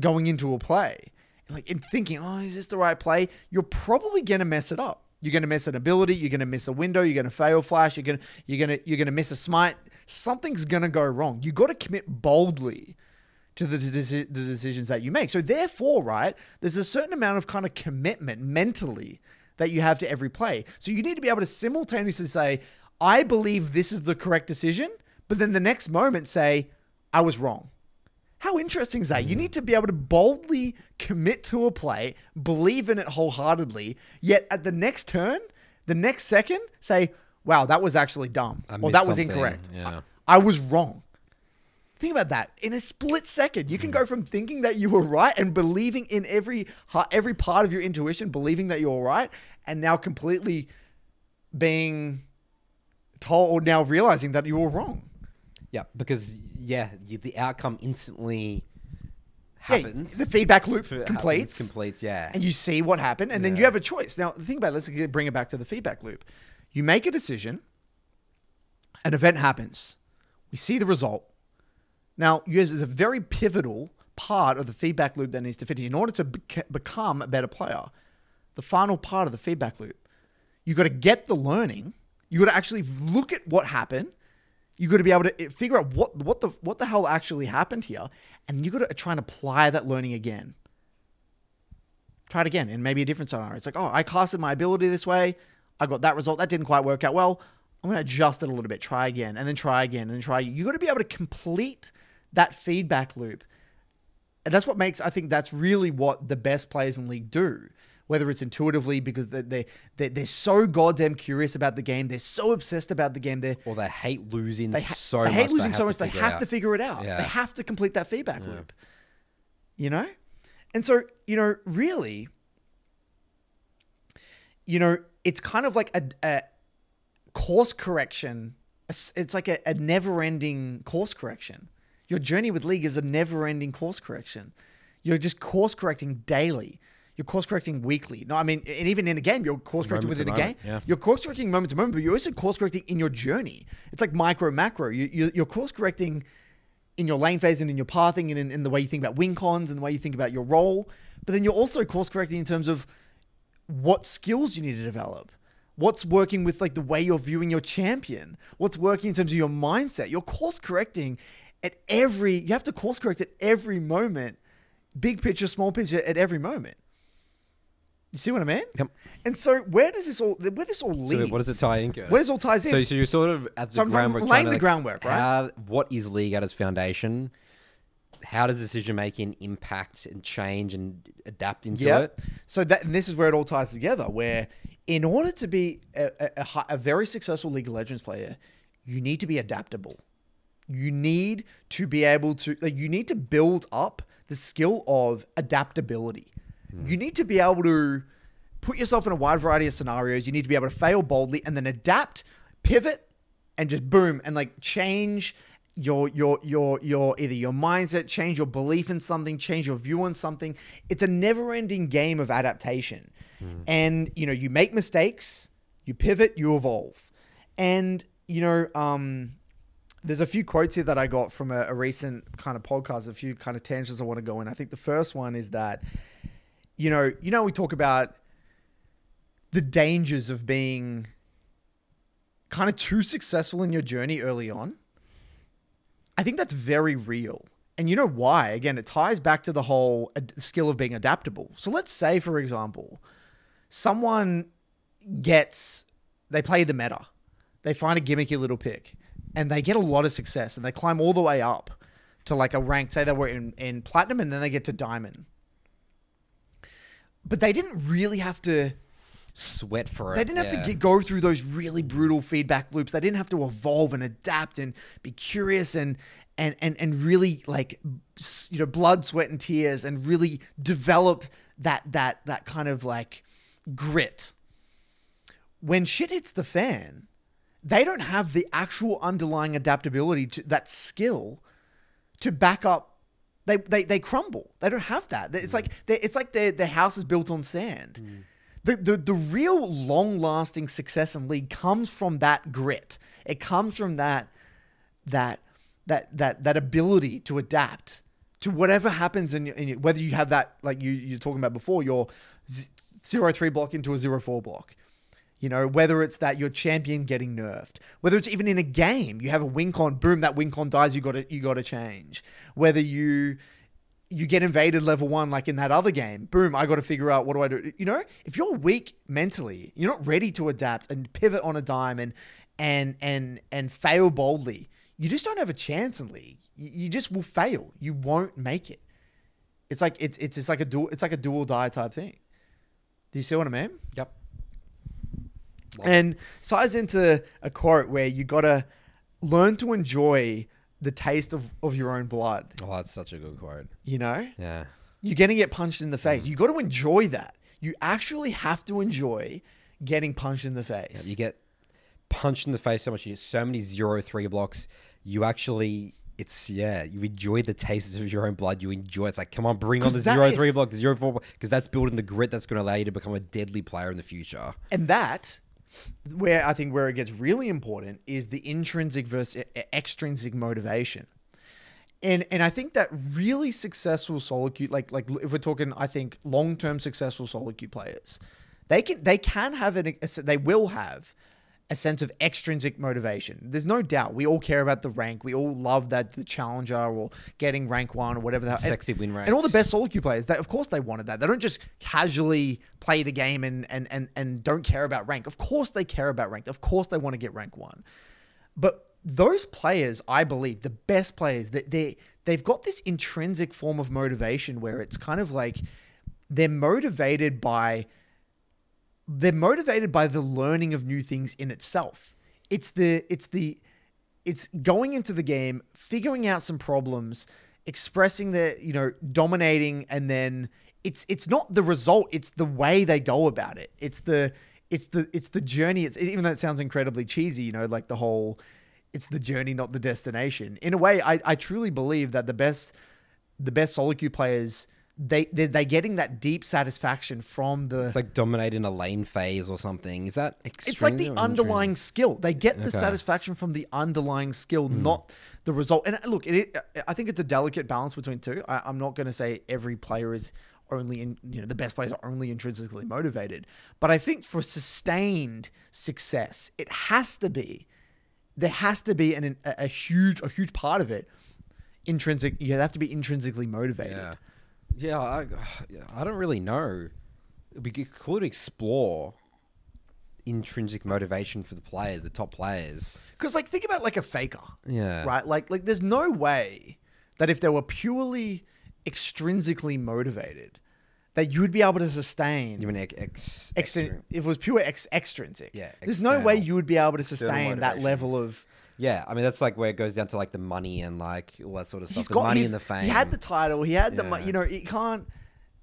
going into a play, like in thinking, oh, is this the right play? You're probably gonna mess it up. You're gonna miss an ability. You're gonna miss a window. You're gonna fail flash. You're gonna you're gonna you're gonna miss a smite. Something's gonna go wrong. You got to commit boldly to the, the decisions that you make. So therefore, right, there's a certain amount of kind of commitment mentally that you have to every play. So you need to be able to simultaneously say, I believe this is the correct decision, but then the next moment say, I was wrong. How interesting is that? You need to be able to boldly commit to a play, believe in it wholeheartedly, yet at the next turn, the next second, say, wow, that was actually dumb. or that was incorrect. Yeah. I, I was wrong. Think about that. In a split second, you can mm. go from thinking that you were right and believing in every every part of your intuition, believing that you're right, and now completely being told or now realizing that you were wrong. Yeah, because yeah, you, the outcome instantly happens. Yeah, the feedback loop completes. Happens, completes, yeah. And you see what happened, and yeah. then you have a choice. Now, the thing about it, let's bring it back to the feedback loop. You make a decision, an event happens, we see the result. Now, there's a very pivotal part of the feedback loop that needs to fit in order to become a better player. The final part of the feedback loop. You've got to get the learning. You've got to actually look at what happened you got to be able to eh, figure out what what the what the hell actually happened here, and you got to try and apply that learning again. Try it again and maybe a different scenario. It's like, oh, I casted my ability this way. I got that result. That didn't quite work out well. I'm going to adjust it a little bit. Try again, and then try again, and then try. You got to be able to complete that feedback loop. And that's what makes I think that's really what the best players in league do whether it's intuitively because they they they're, they're, so goddamn curious about the game, they're so obsessed about the game, they or they hate losing they ha- so they much. hate losing so much. They have to figure it out. Yeah. They have to complete that feedback yeah. loop. You know, and so you know, really, you know, it's kind of like a, a course correction. It's like a, a never-ending course correction. Your journey with League is a never-ending course correction. You're just course correcting daily. You're course correcting weekly. No, I mean, and even in a game, you're course correcting within a game. Yeah. You're course correcting moment to moment, but you're also course correcting in your journey. It's like micro macro. You, you, are course correcting in your lane phase and in your pathing and in, in, the way you think about win cons and the way you think about your role. but then you're also course correcting in terms of what skills you need to develop. What's working with like the way you're viewing your champion? What's working in terms of your mindset? You're course correcting at every you have to course correct at every moment. Big picture, small picture at every moment. You see what I mean? Yep. And so where does this all where this all So lead? what does it tie in? Curtis? Where does all ties in? So, so you're sort of at the So groundwork. laying the like, groundwork, right? How, what is league at its foundation? How does decision making impact and change and adapt into Yeah. it? So that and this is where it all ties together. Where in order to be a, a, a a very successful League of Legends player, you need to be adaptable. You need to be able to like you need to build up the skill of adaptability. You need to be able to put yourself in a wide variety of scenarios. You need to be able to fail boldly and then adapt, pivot, and just boom and like change your your your your either your mindset, change your belief in something, change your view on something. It's a never-ending game of adaptation. And you know, you make mistakes, you pivot, you evolve. And you know, um there's a few quotes here that I got from a, a recent kind of podcast, a few kind of tangents I want to go in. I think the first one is that, you know, you know, we talk about the dangers of being kind of too successful in your journey early on. I think that's very real. And you know why? Again, it ties back to the whole skill of being adaptable. So let's say, for example, someone gets, they play the meta, they find a gimmicky little pick, and they get a lot of success and they climb all the way up to like a rank, say they were in, in platinum and then they get to diamond. But they didn't really have to Sweat for it. they didn't have yeah. to get, go through those really brutal feedback loops. They didn't have to evolve and adapt and be curious and and and and really like you know blood, sweat, and tears and really develop that that that kind of like grit. When shit hits the fan, they don't have the actual underlying adaptability to that skill to back up. They, they, they crumble. They don't have that. It's like it's like their, their house is built on sand. Mm. The, the the real long lasting success in league comes from that grit. It comes from that that that that that ability to adapt to whatever happens in, in whether you have that like you you're talking about before your z- zero three block into a zero four block. You know, whether it's that your champion getting nerfed, whether it's even in a game, you have a win con, boom, that win con dies, you got to you got to change. Whether you you get invaded level one, like in that other game, boom, I got to figure out what do I do. You know, if you're weak mentally, you're not ready to adapt and pivot on a dime and and and and fail boldly. You just don't have a chance in league. You, you just will fail. You won't make it. It's like it's it's just like a dual it's like a dual die type thing. Do you see what I mean? Yep. And ties into a quote where you gotta learn to enjoy the taste of, of your own blood. Oh, that's such a good quote. You know? Yeah. You're gonna get punched in the mm. face. You gotta enjoy that. You actually have to enjoy getting punched in the face. You get punched in the face so much. You get so many zero three blocks. You actually, it's yeah. You enjoy the taste of your own blood. You enjoy. It's like, come on, bring on the zero is- three block, the zero four, because that's building the grit that's going to allow you to become a deadly player in the future. and that where I think where it gets really important is the intrinsic versus extrinsic motivation. And and I think that really successful solo queue, like like if we're talking, I think long term successful solo queue players, they can they can have an they will have a sense of extrinsic motivation. There's no doubt. We all care about the rank. We all love that the challenger or getting rank one or whatever the hell. Sexy win rank. And all the best solo queue players, they, of course they wanted that. They don't just casually play the game and, and, and, and don't care about rank. Of course they care about rank. Of course they want to get rank one. But those players, I believe, the best players, that they they've got this intrinsic form of motivation where it's kind of like they're motivated by they're motivated by the learning of new things in itself. It's the it's the it's going into the game, figuring out some problems, expressing the, you know, dominating and then it's it's not the result, it's the way they go about it. It's the it's the it's the journey. It's even though it sounds incredibly cheesy, you know, like the whole it's the journey, not the destination. In a way, I, I truly believe that the best the best solo queue players they they're, they're getting that deep satisfaction from the It's like dominating a lane phase or something. Is that it's like the underlying skill. They get the Okay. satisfaction from the underlying skill, not the result. And uh, look, it, I think it's a delicate balance between two. I, I'm not going to say every player is only in you know the best players are only intrinsically motivated. But I think for sustained success, it has to be there has to be an, a, a huge a huge part of it intrinsic. You have to be intrinsically motivated. Yeah, yeah. I, I don't really know. It'd be cool to explore intrinsic motivation for the players, the top players. Because like think about like a faker, Yeah. right? Like like there's no way that if they were purely extrinsically motivated, that you would be able to sustain. You mean ex, ex, extrin- extra- if it was pure ex- extrinsic. Yeah, There's no way you would be able to sustain that level of. Yeah, I mean that's like where it goes down to like the money and like all that sort of stuff. He's the got money he's- and the fame. He had the title. He had the. mo- Yeah. You know, it can't.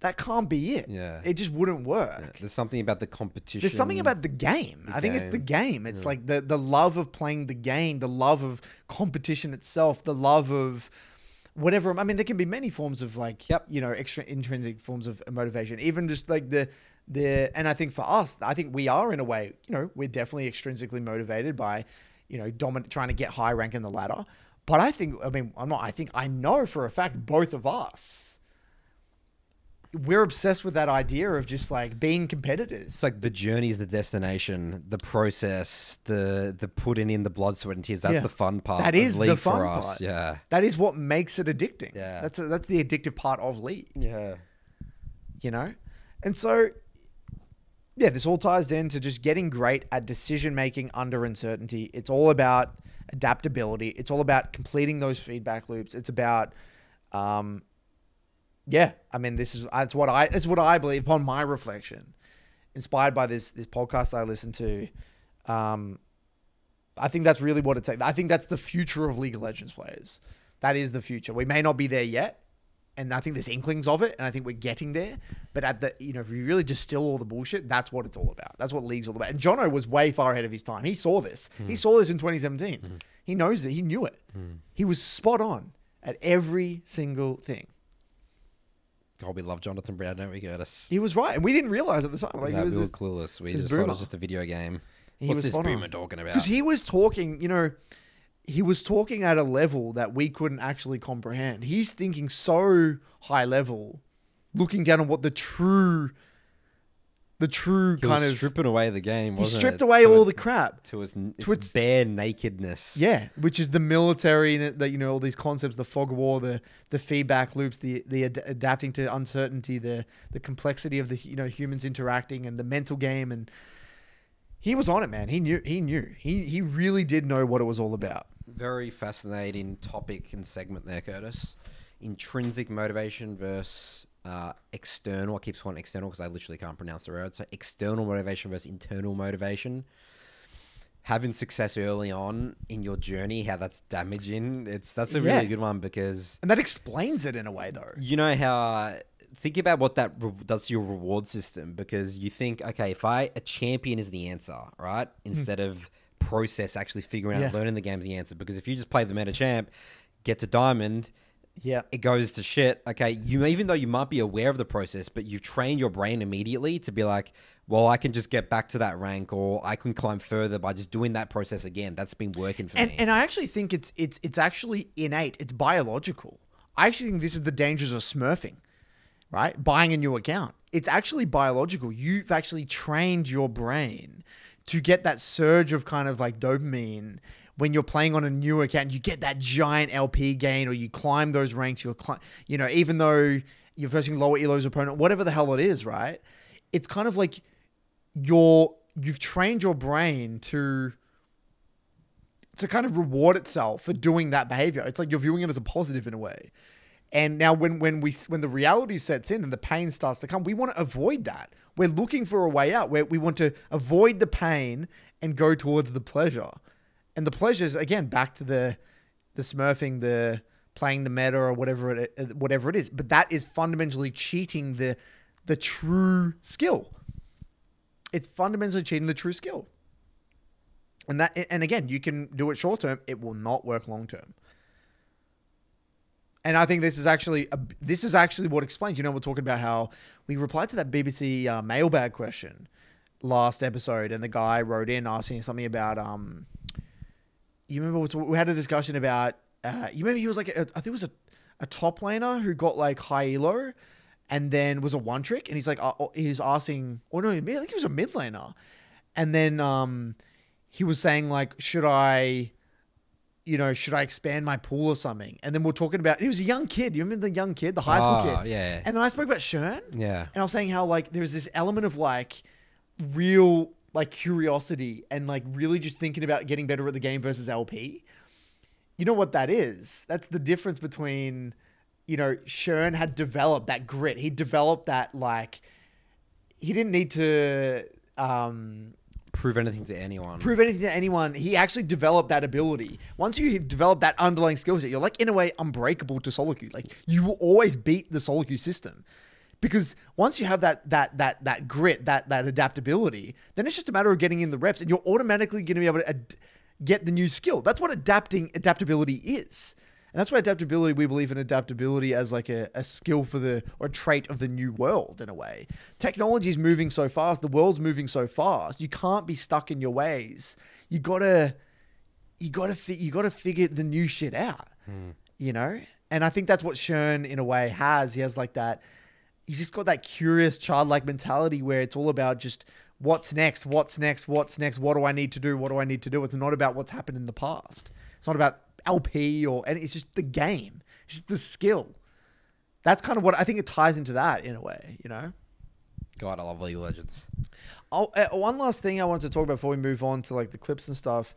That can't be it. Yeah. It just wouldn't work. Yeah, There's something about the competition. There's something about the game. The I think it's the game. It's like the the love of playing the game, the love of competition itself, the love of whatever. I mean, there can be many forms of like Yep. you know extra intrinsic forms of motivation. Even just like the the and I think for us, I think we are in a way. You know, we're definitely extrinsically motivated by you know dominant trying to get high rank in the ladder. But I think I mean I'm not. I think I know for a fact both of us. We're obsessed with that idea of just like being competitors. It's like the journey is the destination, the process, the the putting in the blood, sweat, and tears. That's Yeah. the fun part. That is the fun part. Yeah. That is what makes it addicting. Yeah. That's a, that's the addictive part of League, Yeah. you know? And so yeah, this all ties into just getting great at decision making under uncertainty. It's all about adaptability. It's all about completing those feedback loops. It's about um yeah, I mean this is that's what I that's what I believe upon my reflection. Inspired by this this podcast I listened to um I think that's really what it takes. I think that's the future of League of Legends players. That is the future. We may not be there yet, and I think there's inklings of it, and I think we're getting there. But at the you know, if you really distill all the bullshit, that's what it's all about. That's what League's all about. And Jono was way far ahead of his time. He saw this. He hmm. saw this in 2017. Hmm. He knows that. He knew it. Hmm. He was spot on at every single thing. Oh, we love Jonathan Brown, don't we, Curtis? He was right, and we didn't realize at the time. Like no, he was we were this- clueless. We just thought it was just a video game. He What's was this spot on. boomer talking about? because he was talking, you know, he was talking at a level that we couldn't actually comprehend. He's thinking so high level, looking down on what the true, the true He kind of. stripping away the game. he stripped it? away To all its- the crap. to its, its, to its- bare nakedness. Yeah, which is the military and that you know all these concepts, the fog war, the the feedback loops, the the ad- adapting to uncertainty, the the complexity of the you know humans interacting and the mental game and he was on it, man. He knew he knew. He he really did know what it was all about. Very fascinating topic and segment there, Curtis. Intrinsic motivation versus uh, external. I keep calling external because I literally can't pronounce the word. So external motivation versus internal motivation. Having success early on in your journey, how that's damaging. It's that's a Yeah. really good one because And that explains it in a way though. you know how think about what that does to your reward system because you think okay if i a champion is the answer right instead of process actually figuring out. Yeah. learning the game's the answer because if you just play the meta champ get to diamond Yeah. it goes to shit okay you even though you might be aware of the process but you've trained your brain immediately to be like well i can just get back to that rank or i can climb further by just doing that process again that's been working for And me and I actually think it's it's it's actually innate. It's biological. I actually think this is the dangers of smurfing, right? Buying a new account. It's actually biological. You've actually trained your brain to get that surge of kind of like dopamine when you're playing on a new account. You get that giant LP gain, or you climb those ranks. You're, you know, even though you're facing lower elo's opponent, whatever the hell it is, right? It's kind of like you're you've trained your brain to to kind of reward itself for doing that behavior. It's like you're viewing it as a positive in a way. And now when when we when the reality sets in and the pain starts to come, we want to avoid that. We're looking for a way out where we want to avoid the pain and go towards the pleasure. And the pleasures, again back to the the smurfing, the playing the meta or whatever it whatever it is. But that is fundamentally cheating the the true skill. It's fundamentally cheating the true skill. And that and again, you can do it short term, it will not work long term. And I think this is actually a, this is actually what explains. You know, we're talking about how we replied to that BBC uh, mailbag question last episode, and the guy wrote in asking something about um. You remember we had a discussion about uh, you remember he was like a, I think it was a, a top laner who got like high elo, and then was a one trick, and he's like, uh, he's asking, or no, I think he was a mid laner, and then um, he was saying like, should I, you know, should I expand my pool or something? And then we're talking about, he was a young kid. You remember the young kid, the high school Oh, kid? yeah. And then I spoke about Shern, Yeah. and I was saying how like there's this element of like real like curiosity and like really just thinking about getting better at the game versus LP. You know what that is? That's the difference between, you know, Shern had developed that grit. He developed that like he didn't need to um Prove anything to anyone. prove anything to anyone. He actually developed that ability. Once you have developed that underlying skill set, you're like in a way unbreakable to solo queue. Like you will always beat the solo queue system. Because once you have that that that that grit, that that adaptability, then it's just a matter of getting in the reps, and you're automatically going to be able to ad- get the new skill. That's what adapting adaptability is, and that's why adaptability. We believe in adaptability as like a, a skill for the or a trait of the new world in a way. Technology is moving so fast, the world's moving so fast. You can't be stuck in your ways. You gotta you gotta fi- you gotta figure the new shit out. Hmm. You know, and I think that's what Shern in a way has. He has like that. He's just got that curious childlike mentality where it's all about just what's next, what's next, what's next, what do I need to do, what do I need to do. It's not about what's happened in the past. It's not about LP or and it's just the game. It's just the skill. That's kind of what I think it ties into that in a way, you know. God, I love League of Legends. Oh, uh, one last thing I wanted to talk about before we move on to like the clips and stuff.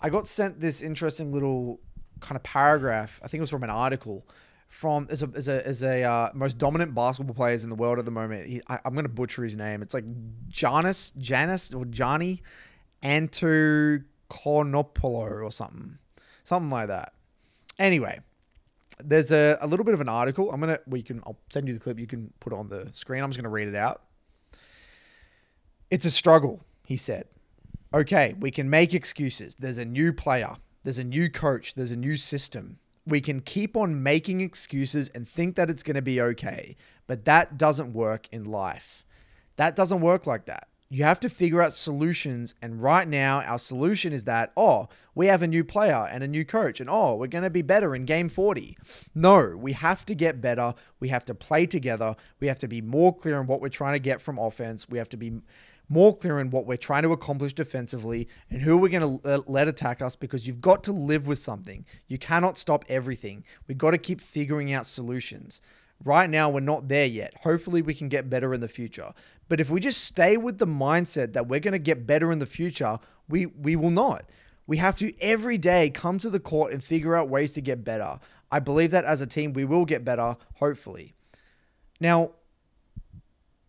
I got sent this interesting little kind of paragraph. I think it was from an article from as a as a, as a uh, most dominant basketball players in the world at the moment. He, I, I'm going to butcher his name. It's like Janis Janis or Johnny Antetokounmpo or something, something like that. Anyway, there's a, a little bit of an article. I'm gonna we can I'll send you the clip. You can put on the screen. I'm just gonna read it out. It's a struggle, he said. Okay, we can make excuses. There's a new player, there's a new coach, there's a new system. We can keep on making excuses and think that it's going to be okay, but that doesn't work in life. That doesn't work like that. You have to figure out solutions, and right now, our solution is that, oh, we have a new player and a new coach, and oh, we're going to be better in game 40. No, we have to get better. We have to play together. We have to be more clear on what we're trying to get from offense. We have to be more clear in what we're trying to accomplish defensively and who we're going to uh, let attack us because you've got to live with something. You cannot stop everything. We've got to keep figuring out solutions. Right now, we're not there yet. Hopefully, we can get better in the future. But if we just stay with the mindset that we're going to get better in the future, we, we will not. We have to every day come to the court and figure out ways to get better. I believe that as a team, we will get better, hopefully. Now,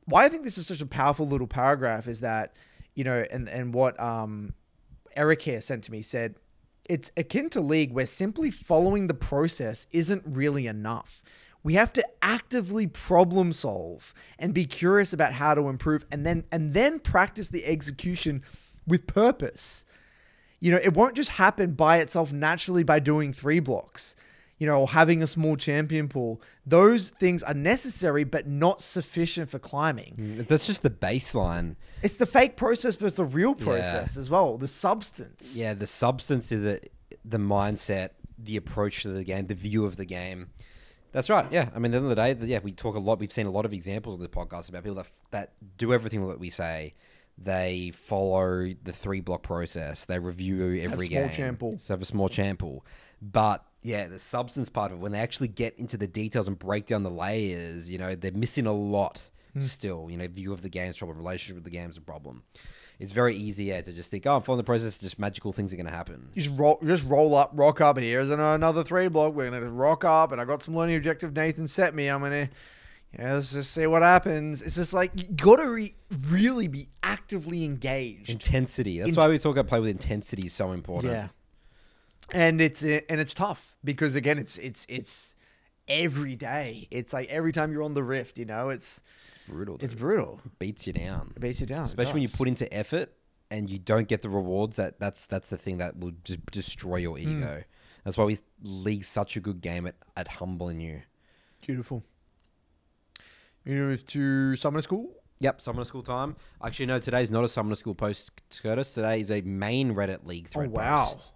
why I think this is such a powerful little paragraph is that, you know, and, and what um, Eric here sent to me said, it's akin to league where simply following the process isn't really enough. We have to actively problem solve and be curious about how to improve and then and then practice the execution with purpose. You know, it won't just happen by itself naturally by doing three blocks you know, or having a small champion pool. Those things are necessary, but not sufficient for climbing. Mm, That's just the baseline. It's the fake process versus the real process as well. The substance. Yeah, the substance is the the mindset, the approach to the game, the view of the game. That's right. Yeah, I mean, at the end of the day, yeah, we talk a lot. We've seen a lot of examples of the podcast about people that that do everything that we say. They follow the three block process. They review every game. champ pool. So have a small champ pool. But yeah, the substance part of it, when they actually get into the details and break down the layers, you know, they're missing a lot Hmm. still. You know, view of the game's problem, relationship with the game's a problem. It's very easy yeah, to just think, oh, I'm following the process, just magical things are going to happen. You just roll, you just roll up, rock up, and here's another three block. We're gonna just rock up, and I got some learning objective. Nathan set me. I'm gonna, yeah, let's just see what happens. It's just like you gotta re- really be actively engaged. Intensity. That's Int- why we talk about play with intensity is so important. Yeah, and it's and it's tough because again, it's it's it's every day. It's like every time you're on the rift, you know, it's It's brutal. it's dude. brutal. beats you down. It beats you down, Especially when you put into effort and you don't get the rewards. That that's that's the thing that will just destroy your Hmm. ego. That's why we league such a good game at, at humbling you. Beautiful. You move to summoner school. Yep, summoner school time. Actually, no, today's not a summoner school post, Curtis. Today is a main Reddit league thread. Oh, wow. post.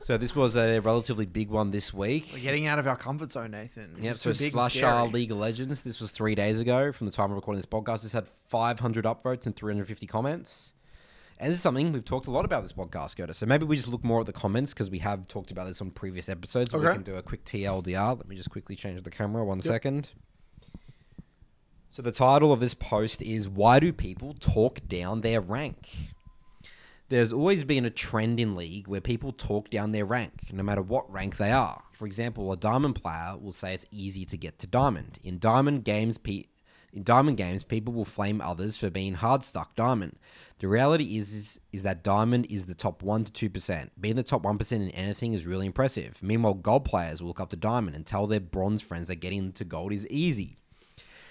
So this was a relatively big one this week. We're getting out of our comfort zone, Nathan. Yeah, so too big and Slush scary. uh, League of Legends. This was three days ago from the time of recording this podcast. This had 500 upvotes and 350 comments. And this is something we've talked a lot about this podcast, Goda. So maybe we just look more at the comments because we have talked about this on previous episodes. but We Okay. can do a quick TLDR. Let me just quickly change the camera one second. So the title of this post is Why Do People Talk Down Their Rank? There's always been a trend in League where people talk down their rank, no matter what rank they are. For example, a Diamond player will say it's easy to get to Diamond. In Diamond games, pe- in Diamond games, people will flame others for being hard stuck Diamond. The reality is, is is that Diamond is the top one to two percent. Being the top one percent in anything is really impressive. Meanwhile, Gold players will look up to Diamond and tell their Bronze friends that getting to Gold is easy.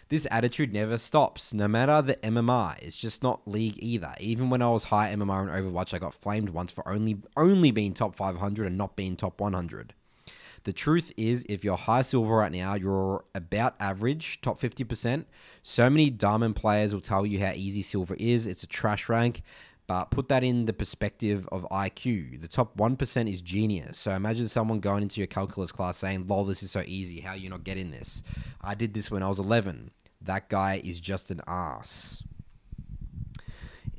This attitude never stops, no matter the MMR. It's just not League either. Even when I was high MMR in Overwatch, I got flamed once for only only being top 500 and not being top 100. The truth is, if you're high silver right now, you're about average, top 50%. So many diamond players will tell you how easy silver is. It's a trash rank. But put that in the perspective of IQ. The top 1% is genius. So imagine someone going into your calculus class saying, lol, this is so easy. How are you not getting this? I did this when I was 11. That guy is just an ass.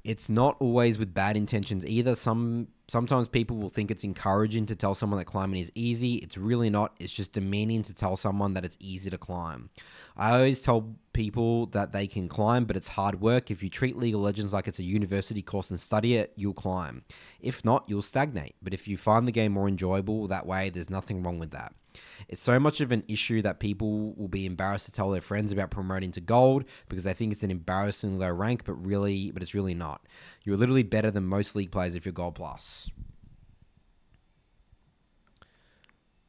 It's not always with bad intentions either. Some sometimes people will think it's encouraging to tell someone that climbing is easy. It's really not. It's just demeaning to tell someone that it's easy to climb. I always tell people that they can climb, but it's hard work. If you treat League of Legends like it's a university course and study it, you'll climb. If not, you'll stagnate. But if you find the game more enjoyable that way, there's nothing wrong with that. It's so much of an issue that people will be embarrassed to tell their friends about promoting to gold because they think it's an embarrassingly low rank, but really, but it's really not. You're literally better than most league players if you're gold plus.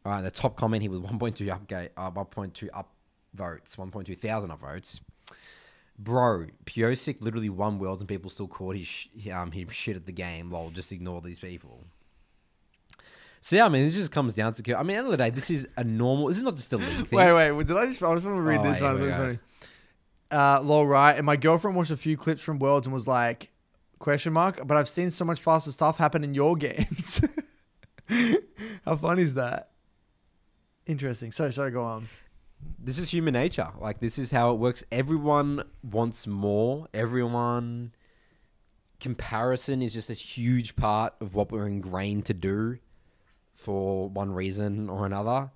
All right, the top comment here with 1.2 upgate, uh, 1.2 up votes, 1.2 thousand up votes. Bro, Pyosik literally won worlds and people still caught his um his shit at the game. Lol, just ignore these people. So yeah, I mean, this just comes down to. I mean, at the end of the day, this is a normal. This is not just a league thing. Wait, wait. well, Did I just? I just want to read Oh, this here one. we It was go. funny. Uh, lol, right. And my girlfriend watched a few clips from Worlds and was like, question mark. But I've seen so much faster stuff happen in your games. How fun is that? Interesting. Sorry, sorry. Go on. this is human nature. Like this is how it works. Everyone wants more. Everyone comparison is just a huge part of what we're ingrained to do for one reason or another.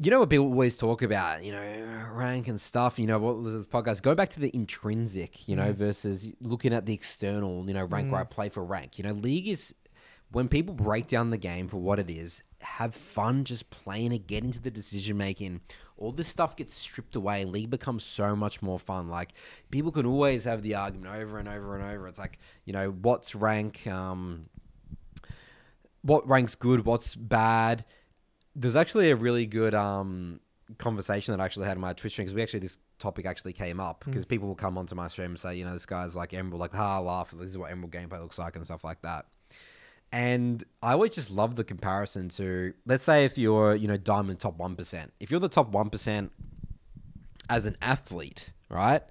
You know what people always talk about, you know, rank and stuff. You know what this podcast go back to the intrinsic, you know, versus looking at the external. You know, rank right, play for rank. You know, league is when people break down the game for what it is, have fun just playing it, get into the decision making. All this stuff gets stripped away. League becomes so much more fun. Like people can always have the argument over and over and over. It's like you know what's rank, um, what ranks good, what's bad. There's actually a really good um, conversation that I actually had on my Twitch stream because we actually this topic actually came up because people will come onto my stream and say, you know, this guy's like Emerald, like, ha, laugh. This is what Emerald gameplay looks like and stuff like that. And I always just love the comparison to, let's say, if you're, you know, diamond top 1%. If you're the top 1% as an athlete, right?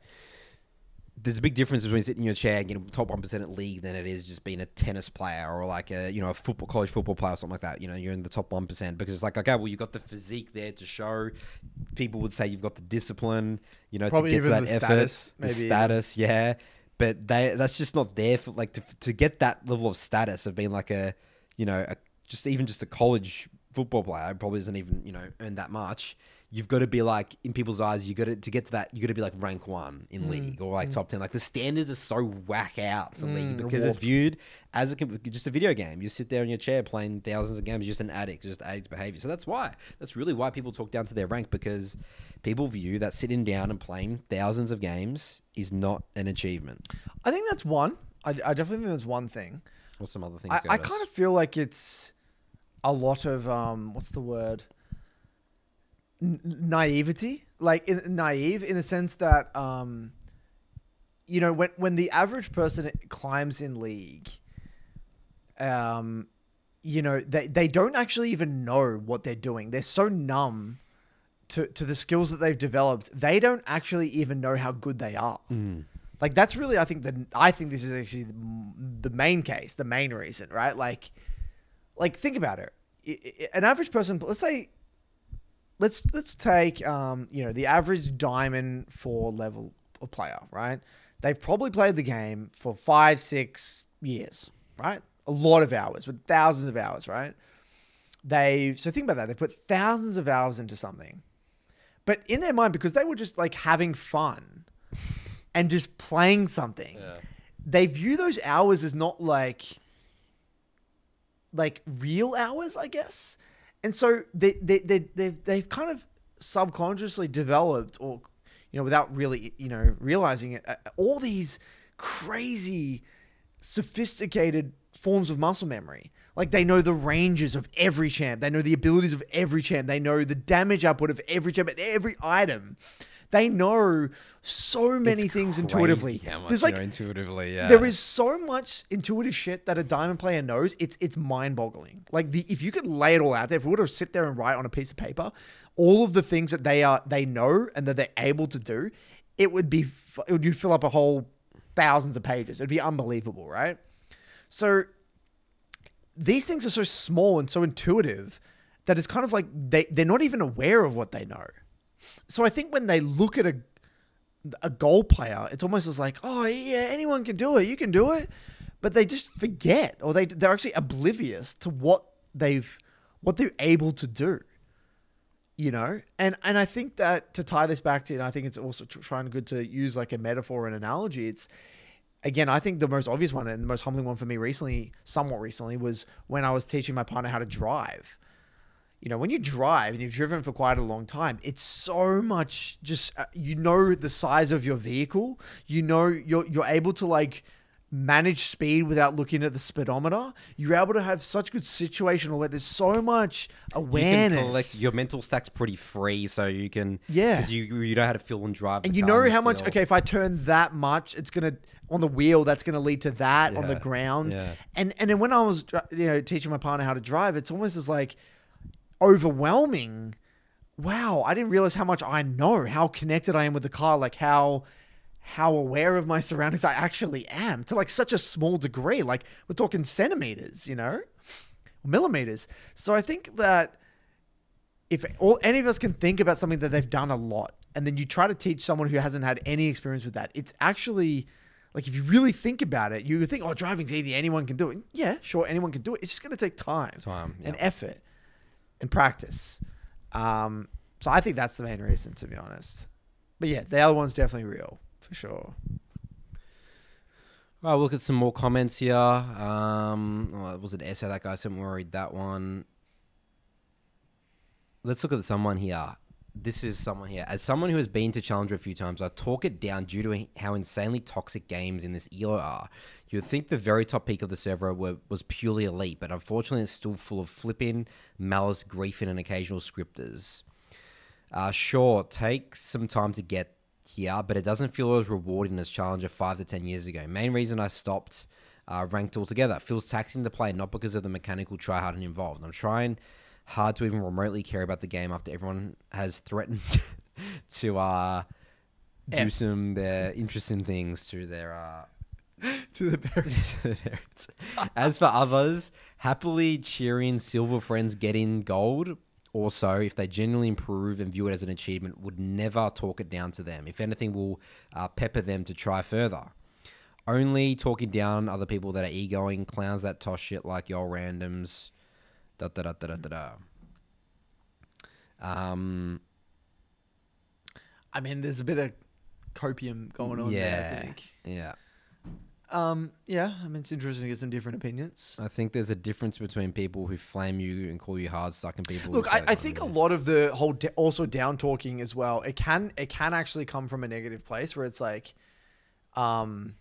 There's a big difference between sitting in your chair and getting top 1% at league than it is just being a tennis player or like a, you know, a football, college football player or something like that. You know, you're in the top 1% because it's like, okay, well, you've got the physique there to show. People would say you've got the discipline, you know, Probably to get to that the effort. status, the maybe even. status, yeah. But they that's just not there for like to, to get that level of status of being like a, you know, a, just even just a college football player probably doesn't even you know earn that much. You've got to be like in people's eyes. You got to to get to that. You got to be like rank one in mm. league or like mm. top ten. Like the standards are so whack out for league mm. because it's viewed as a just a video game. You sit there in your chair playing thousands of games. You're just an addict, just addict behavior. So that's why. That's really why people talk down to their rank because people view that sitting down and playing thousands of games is not an achievement. I think that's one. I, I definitely think that's one thing. What's some other things? I, I kind of feel like it's a lot of um, what's the word? N- naivety, like in, naive in the sense that um, you know when when the average person climbs in league, um, you know they they don't actually even know what they're doing. They're so numb to to the skills that they've developed. They don't actually even know how good they are. Like that's really, I think that I think this is actually the, the main case, the main reason, right? Like, like think about it. An average person, let's say, let's let's take um, you know the average diamond four level player, right? They've probably played the game for five, six years, right? A lot of hours, but thousands of hours, right? They so think about that. They put thousands of hours into something, but in their mind, because they were just like having fun and just playing something, they view those hours as not like like real hours, I guess. And so they they they they've, they've kind of subconsciously developed, or you know, without really you know realizing it, uh, all these crazy, sophisticated forms of muscle memory. Like they know the ranges of every champ, they know the abilities of every champ, they know the damage output of every champ every item. They know so many It's things intuitively. There's like intuitively, yeah. there is so much intuitive shit that a diamond player knows. It's it's mind boggling. Like the if you could lay it all out there, if we were to sit there and write on a piece of paper, all of the things that they are they know and that they're able to do, it would be it would you'd fill up a whole thousands of pages. It'd be unbelievable, right? So these things are so small and so intuitive that it's kind of like they they're not even aware of what they know. So I think when they look at a a goal player, it's almost as like, oh yeah, anyone can do it. You can do it, but they just forget, or they they're actually oblivious to what they've what they're able to do. You know, and and I think that to tie this back to, and I think it's also tr- trying good to use like a metaphor and analogy. It's again, I think the most obvious one and the most humbling one for me recently, somewhat recently, was when I was teaching my partner how to drive you know, when you drive and you've driven for quite a long time, it's so much just uh, you know the size of your vehicle. You know you're you're able to like manage speed without looking at the speedometer. You're able to have such good situational aware. There's so much You can awareness. collect your mental stack's pretty free, so you can Yeah. because you you know how to feel and drive, and you know how much feel- okay if i turn that much it's gonna on the wheel that's gonna lead to that on the ground yeah. and and then when i was you know teaching my partner how to drive it's almost as like overwhelming. Wow i didn't realize how much i know how connected i am with the car like how how aware of my surroundings i actually am to like such a small degree. Like we're talking centimeters you know millimeters. So i think that if all any of us can think about something that they've done a lot and then you try to teach someone who hasn't had any experience with that it's actually like if you really think about it you think oh driving's easy. Anyone can do it. Yeah sure anyone can do it. It's just going to take time Time, and effort and practice um so i think that's the main reason to be honest but yeah the other one's definitely real for sure All right, we'll look at some more comments here. Um, oh, it was an essay that guy sent. read that one. Let's look at someone here. This is someone here. As someone who has been to Challenger a few times, I talk it down due to how insanely toxic games in this era are. You would think the very top peak of the server were, was purely elite, but unfortunately it's still full of flipping, malice, griefing, and occasional scripters. Uh, sure, take some time to get here, but it doesn't feel as rewarding as Challenger five to ten years ago. Main reason I stopped uh, ranked altogether. Feels taxing to play, not because of the mechanical tryharding involved. I'm trying hard to even remotely care about the game after everyone has threatened to uh, do F. some their interesting things to their. Uh, to the parents to the parents. As for others, happily cheering silver friends getting gold. Also, if they genuinely improve and view it as an achievement, would never talk it down to them. If anything, will uh, pepper them to try further. Only talking down other people that are egoing, clowns that toss shit like y'all randoms. Da da da da da da. Um, i mean there's a bit of copium going on there i yeah, think yeah. um yeah i mean it's interesting to get some different opinions I think there's a difference between people who flame you and call you hard stuck and people. Look, I, I think a lot of the whole da- also down talking as well. It can it can actually come from a negative place where it's like, um,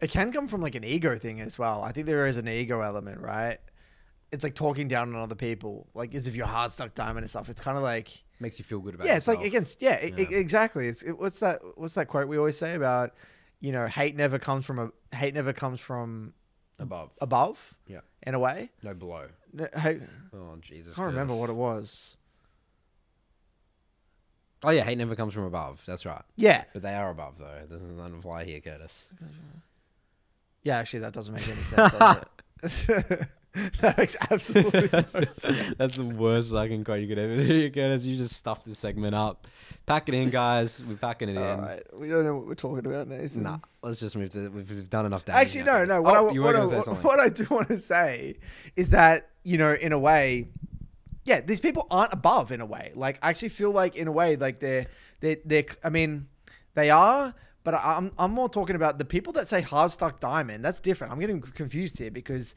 it can come from like an ego thing as well. I think there is an ego element, right? It's like talking down on other people, like as if you're hard stuck diamond and stuff. It's kind of like makes you feel good about. yeah, it's like against yeah, Yeah. exactly. It's it, what's that what's that quote we always say about, you know, hate never comes from a hate never comes from above. above Yeah, in a way. no below. No, hate, Oh Jesus! I can't good. remember what it was. Oh yeah, hate never comes from above. That's right. Yeah, But they are above though. It doesn't apply here, Curtis. Yeah, actually, that doesn't make any sense. That makes absolutely that's, that's the worst fucking quote you could ever do. Curtis. You just stuffed this segment up. Pack it in, guys. We're packing it in. All right, we don't know what we're talking about, Nathan. Nah, let's just move to. We've, we've done enough damage. Actually, no, no. What, Oh, I, you were what, I, gonna say what, something. what I do want to say is that you know, in a way, yeah, these people aren't above. In a way, like I actually feel like, in a way, like they're they they. I mean, they are, but I'm I'm more talking about the people that say hard stuck diamond. That's different. I'm getting confused here because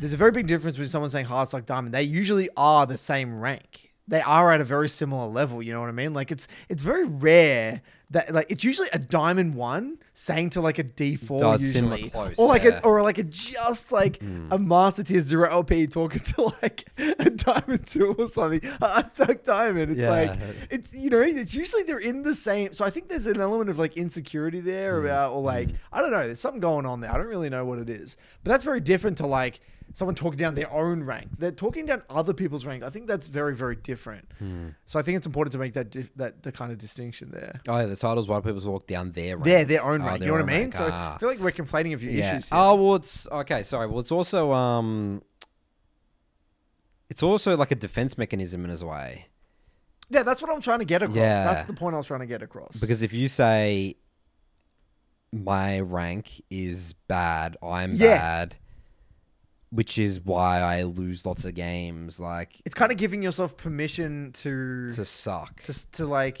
there's a very big difference between someone saying hard stuck diamond. They usually are the same rank. They are at a very similar level. You know what I mean? Like it's it's very rare that like it's usually a diamond one saying to like a D four usually, close, or like yeah. a or like a just like a master tier zero LP talking to like a diamond two or something. A stuck diamond. It's like it's you know it's usually they're in the same. So I think there's an element of like insecurity there about or like I don't know. There's something going on there. I don't really know what it is, but that's very different to like someone talking down their own rank. They're talking down other people's rank. I think that's very very different. So I think it's important to make that that the kind of distinction there. Oh, yeah, the titles. Why people walk down their rank. They're their own rank. their you know what I mean? So Ah. I feel like we're complaining of your yeah. issues here. Oh well, it's okay. Sorry. Well, it's also um, it's also like a defense mechanism in a way. Yeah, that's what I'm trying to get across. Yeah. That's the point I was trying to get across. Because if you say my rank is bad, I'm Yeah. bad, which is why I lose lots of games, like it's kind of giving yourself permission to to suck. just to like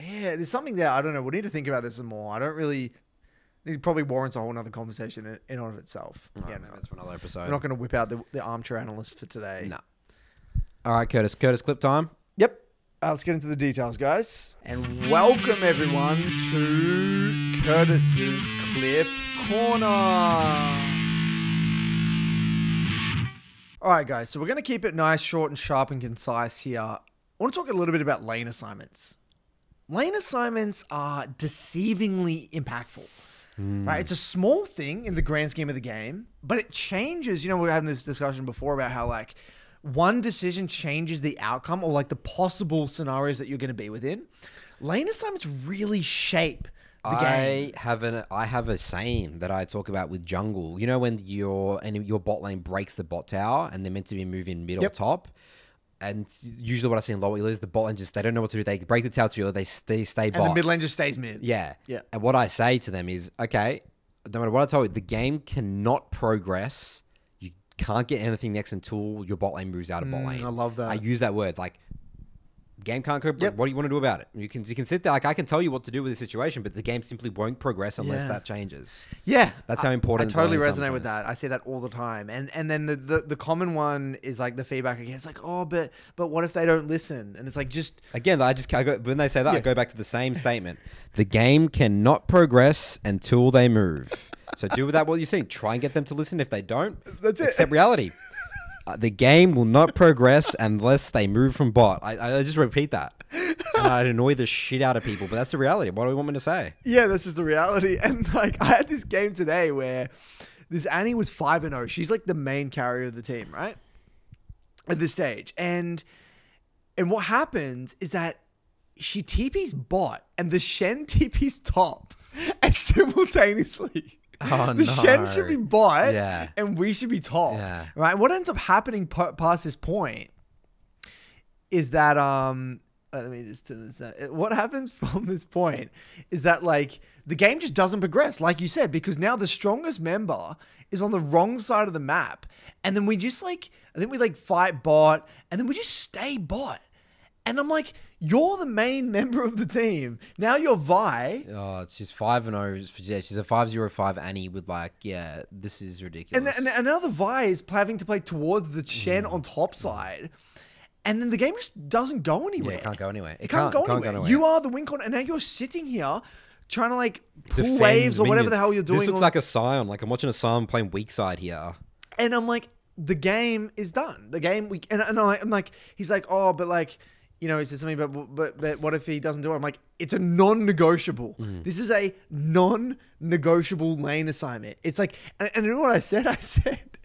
yeah there's something there i don't know we need to think about this some more. I don't really it probably warrants a whole nother conversation in, in and of itself yeah no that's for another episode. we're not going to whip out the, the armchair analyst for today. No. All right, Curtis. Curtis, clip time. yep. Uh, let's get into the details guys. And welcome everyone to curtis's clip corner. All right guys. So we're going to keep it nice short and sharp and concise here. I want to talk a little bit about lane assignments lane assignments are deceivingly impactful. Right? Hmm. It's a small thing in the grand scheme of the game, but it changes. You know, we were having this discussion before about how like one decision changes the outcome or like the possible scenarios that you're going to be within. Lane assignments really shape the game. I have an I have a saying that I talk about with jungle. You know when your and your bot lane breaks the bot tower and they're meant to be moving mid or Yep. top. And usually what I see in lower elo is the bot lane just they don't know what to do. They break the tower to you, they stay stay bot. And the mid lane just stays mid. Yeah. Yeah. And what I say to them is, okay, no matter what I tell you, the game cannot progress. You can't get anything next until your bot lane moves out of bot lane. Mm, I love that. I use that word. Like, game can't go. Yep. What do you want to do about it? You can you can sit there like I can tell you what to do with the situation, but the game simply won't progress unless Yeah. that changes. Yeah, That's how important I totally resonate with assignment that. I say that all the time, and and then the, the the common one is like the feedback again. It's like, oh, but but what if they don't listen? And it's like just Again, I just I go, when they say that, I go back to the same statement. The game cannot progress until they move. So do with that what you see. Try and get them to listen. If they don't, That's it. accept reality. Uh, the game will not progress unless they move from bot. I, I just repeat that. And I'd annoy the shit out of people, but that's the reality. What do you want me to say? yeah, this is the reality. And like I had this game today where this Annie was five and zero. She's like the main carrier of the team, right? At this stage, and and what happens is that she TP's bot and the Shen TP's top, and simultaneously. Oh, the Shen should be bot, Yeah. and we should be top, Yeah. right? What ends up happening past this point is that um uh, let me just turn this out. Uh, What happens from this point is that like the game just doesn't progress, like you said, because now the strongest member is on the wrong side of the map, and then we just like I think we like fight bot, and then we just stay bot, and I'm like, you're the main member of the team. Now you're Vi. Oh, she's five and oh. Yeah, she's a five zero five Annie with like, yeah, this is ridiculous. And, and, and now the Vi is having to play towards the mm-hmm. Shen on top mm-hmm. side. And then the game just doesn't go anywhere. yeah, it can't go anywhere. It It can't, go, can't anywhere. You are the win con, and now you're sitting here trying to like pull Defend waves or whatever the hell you're doing. This looks on- like a Sion. Like I'm watching a Sion playing weak side here. and I'm like, the game is done. The game, we and, and I, I'm like, he's like, oh, but like, you know, he there something? But but but what if he doesn't do it? I'm like, it's a non-negotiable. Mm. This is a non-negotiable lane assignment. It's like, and, and you know what I said? I said,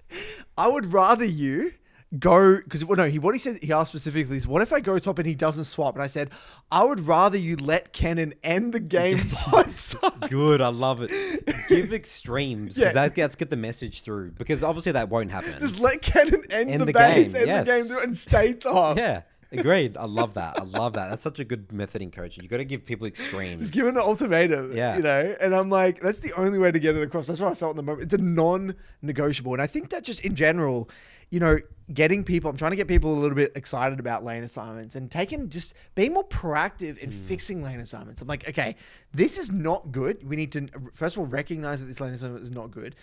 I would rather you go because well, no, he what he said he asked specifically is, what if I go top and he doesn't swap? And I said, I would rather you let Kennen end the game. Good, I love it. Give extremes because Yeah. that gets get the message through. Because obviously that won't happen. Just let Kennen end, End the, the base, game, end yes. the game, and stay top. yeah, agreed. I love that. I love that. That's such a good method in coaching. You got to give people extremes. Just give it an ultimatum. Yeah. You know? And I'm like, that's the only way to get it across. That's what I felt in the moment. It's a non negotiable. And I think that just in general, you know, getting people, I'm trying to get people a little bit excited about lane assignments and taking just being more proactive in mm. fixing lane assignments. I'm like, okay, this is not good. We need to, first of all, recognize that this lane assignment is not good.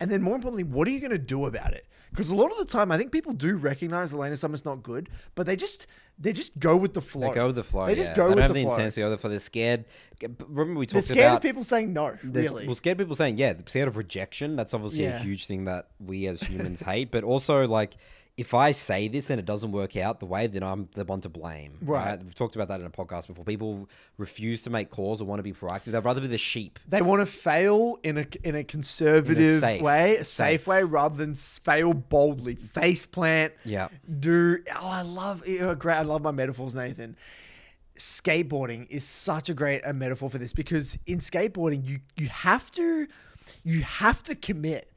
And then more importantly, what are you going to do about it? Because a lot of the time, I think people do recognize the lane assignment's not good, but they just they just go with the flow. They go with the flow. They just yeah. go they with don't have the the flow. intensity. With the flow. They're scared. Remember we talked about They're scared about of people saying no. They're Really, Well, scared of people saying, yeah, they're scared of rejection. That's obviously Yeah. a huge thing that we as humans hate. But also, like, if I say this and it doesn't work out the way, then I'm the one to blame. Right. We've talked about that in a podcast before. People refuse to make calls or want to be proactive. They'd rather be the sheep. they want to fail in a in a conservative safe- way, a safe, safe. way, rather than fail boldly. Face plant. Yeah. Do oh, I love you great. I love my metaphors, Nathan. Skateboarding is such a great a metaphor for this because in skateboarding you you have to you have to commit.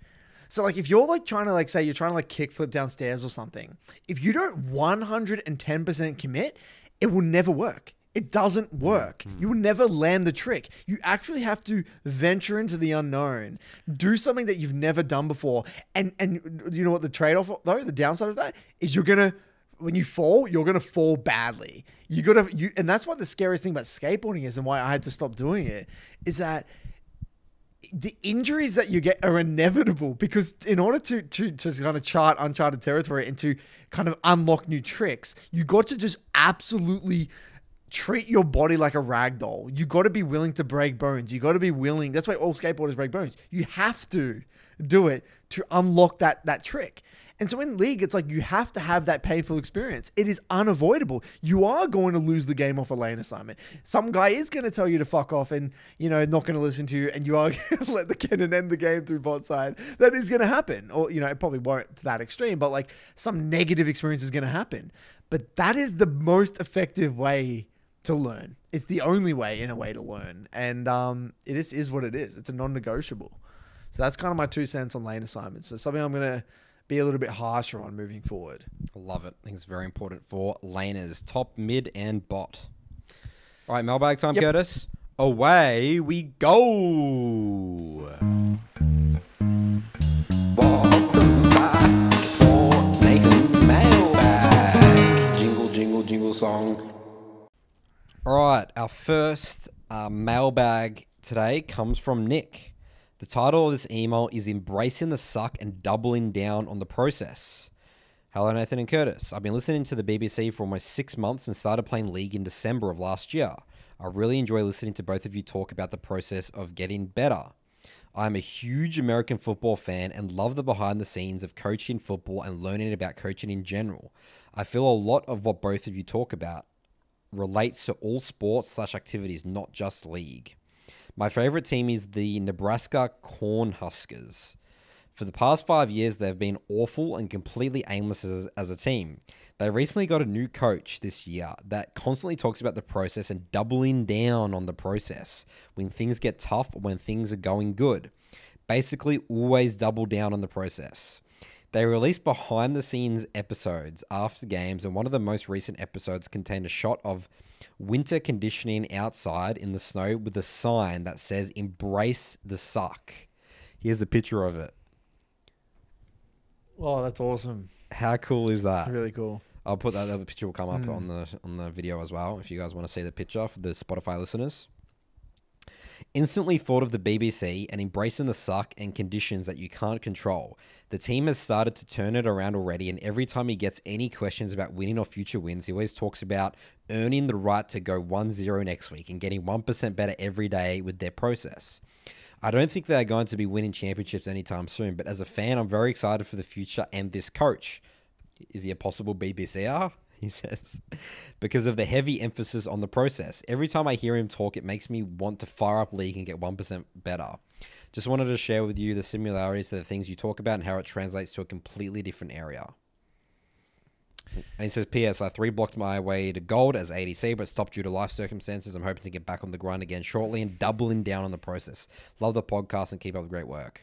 So like if you're like trying to like say you're trying to like kickflip downstairs or something, if you don't 110% commit, it will never work. It doesn't work. Mm-hmm. You will never land the trick. You actually have to venture into the unknown, do something that you've never done before. And and you know what the trade-off though, the downside of that is you're going to when you fall, you're gonna fall badly. You gotta you, and that's what the scariest thing about skateboarding is, and why I had to stop doing it, is that the injuries that you get are inevitable because in order to to to kind of chart uncharted territory and to kind of unlock new tricks, you got to just absolutely treat your body like a rag doll. You got to be willing to break bones. You got to be willing. That's why all skateboarders break bones. You have to do it to unlock that that trick. And so in league, it's like you have to have that painful experience. It is unavoidable. You are going to lose the game off a lane assignment. Some guy is going to tell you to fuck off and, you know, not going to listen to you, and you are going to let the Kennen end the game through bot side. That is going to happen. Or, you know, it probably won't to that extreme, but like some negative experience is going to happen. But that is the most effective way to learn. It's the only way in a way to learn. And um, it is, is what it is. It's a non negotiable. So that's kind of my two cents on lane assignments. So something I'm going to be a little bit harsher on moving forward. I love it. I think it's very important for laners, top, mid, and bot. All right, mailbag time, Yep. Curtis. Away we go. Welcome back for Nathan's mailbag. Jingle, jingle, jingle song. All right, our first uh, mailbag today comes from Nick. The title of this email is Embracing the Suck and Doubling Down on the Process. Hello, Nathan and Curtis. I've been listening to the BBC for almost six months and started playing League in December of last year. I really enjoy listening to both of you talk about the process of getting better. I'm a huge American football fan and love the behind the scenes of coaching football and learning about coaching in general. I feel a lot of what both of you talk about relates to all sports slash activities, not just league. My favorite team is the Nebraska Cornhuskers. For the past five years, they've been awful and completely aimless as, as a team. They recently got a new coach this year that constantly talks about the process and doubling down on the process when things get tough or when things are going good. Basically, always double down on the process. They released behind the scenes episodes after games, and one of the most recent episodes contained a shot of winter conditioning outside in the snow with a sign that says Embrace the Suck. Here's the picture of it. Oh, that's awesome. How cool is that? That's really cool. I'll put that other picture will come up hmm. on the on the video as well if you guys want to see the picture for the Spotify listeners. Instantly thought of the BBC and embracing the suck and conditions that you can't control. The team has started to turn it around already, and every time he gets any questions about winning or future wins, he always talks about earning the right to go 1 0 next week and getting 1% better every day with their process. I don't think they're going to be winning championships anytime soon, but as a fan, I'm very excited for the future and this coach. Is he a possible BBCR? He says, because of the heavy emphasis on the process. Every time I hear him talk, it makes me want to fire up league and get 1% better. Just wanted to share with you the similarities to the things you talk about and how it translates to a completely different area. And he says, P.S. I three blocked my way to gold as ADC, but stopped due to life circumstances. I'm hoping to get back on the grind again shortly and doubling down on the process. Love the podcast and keep up the great work.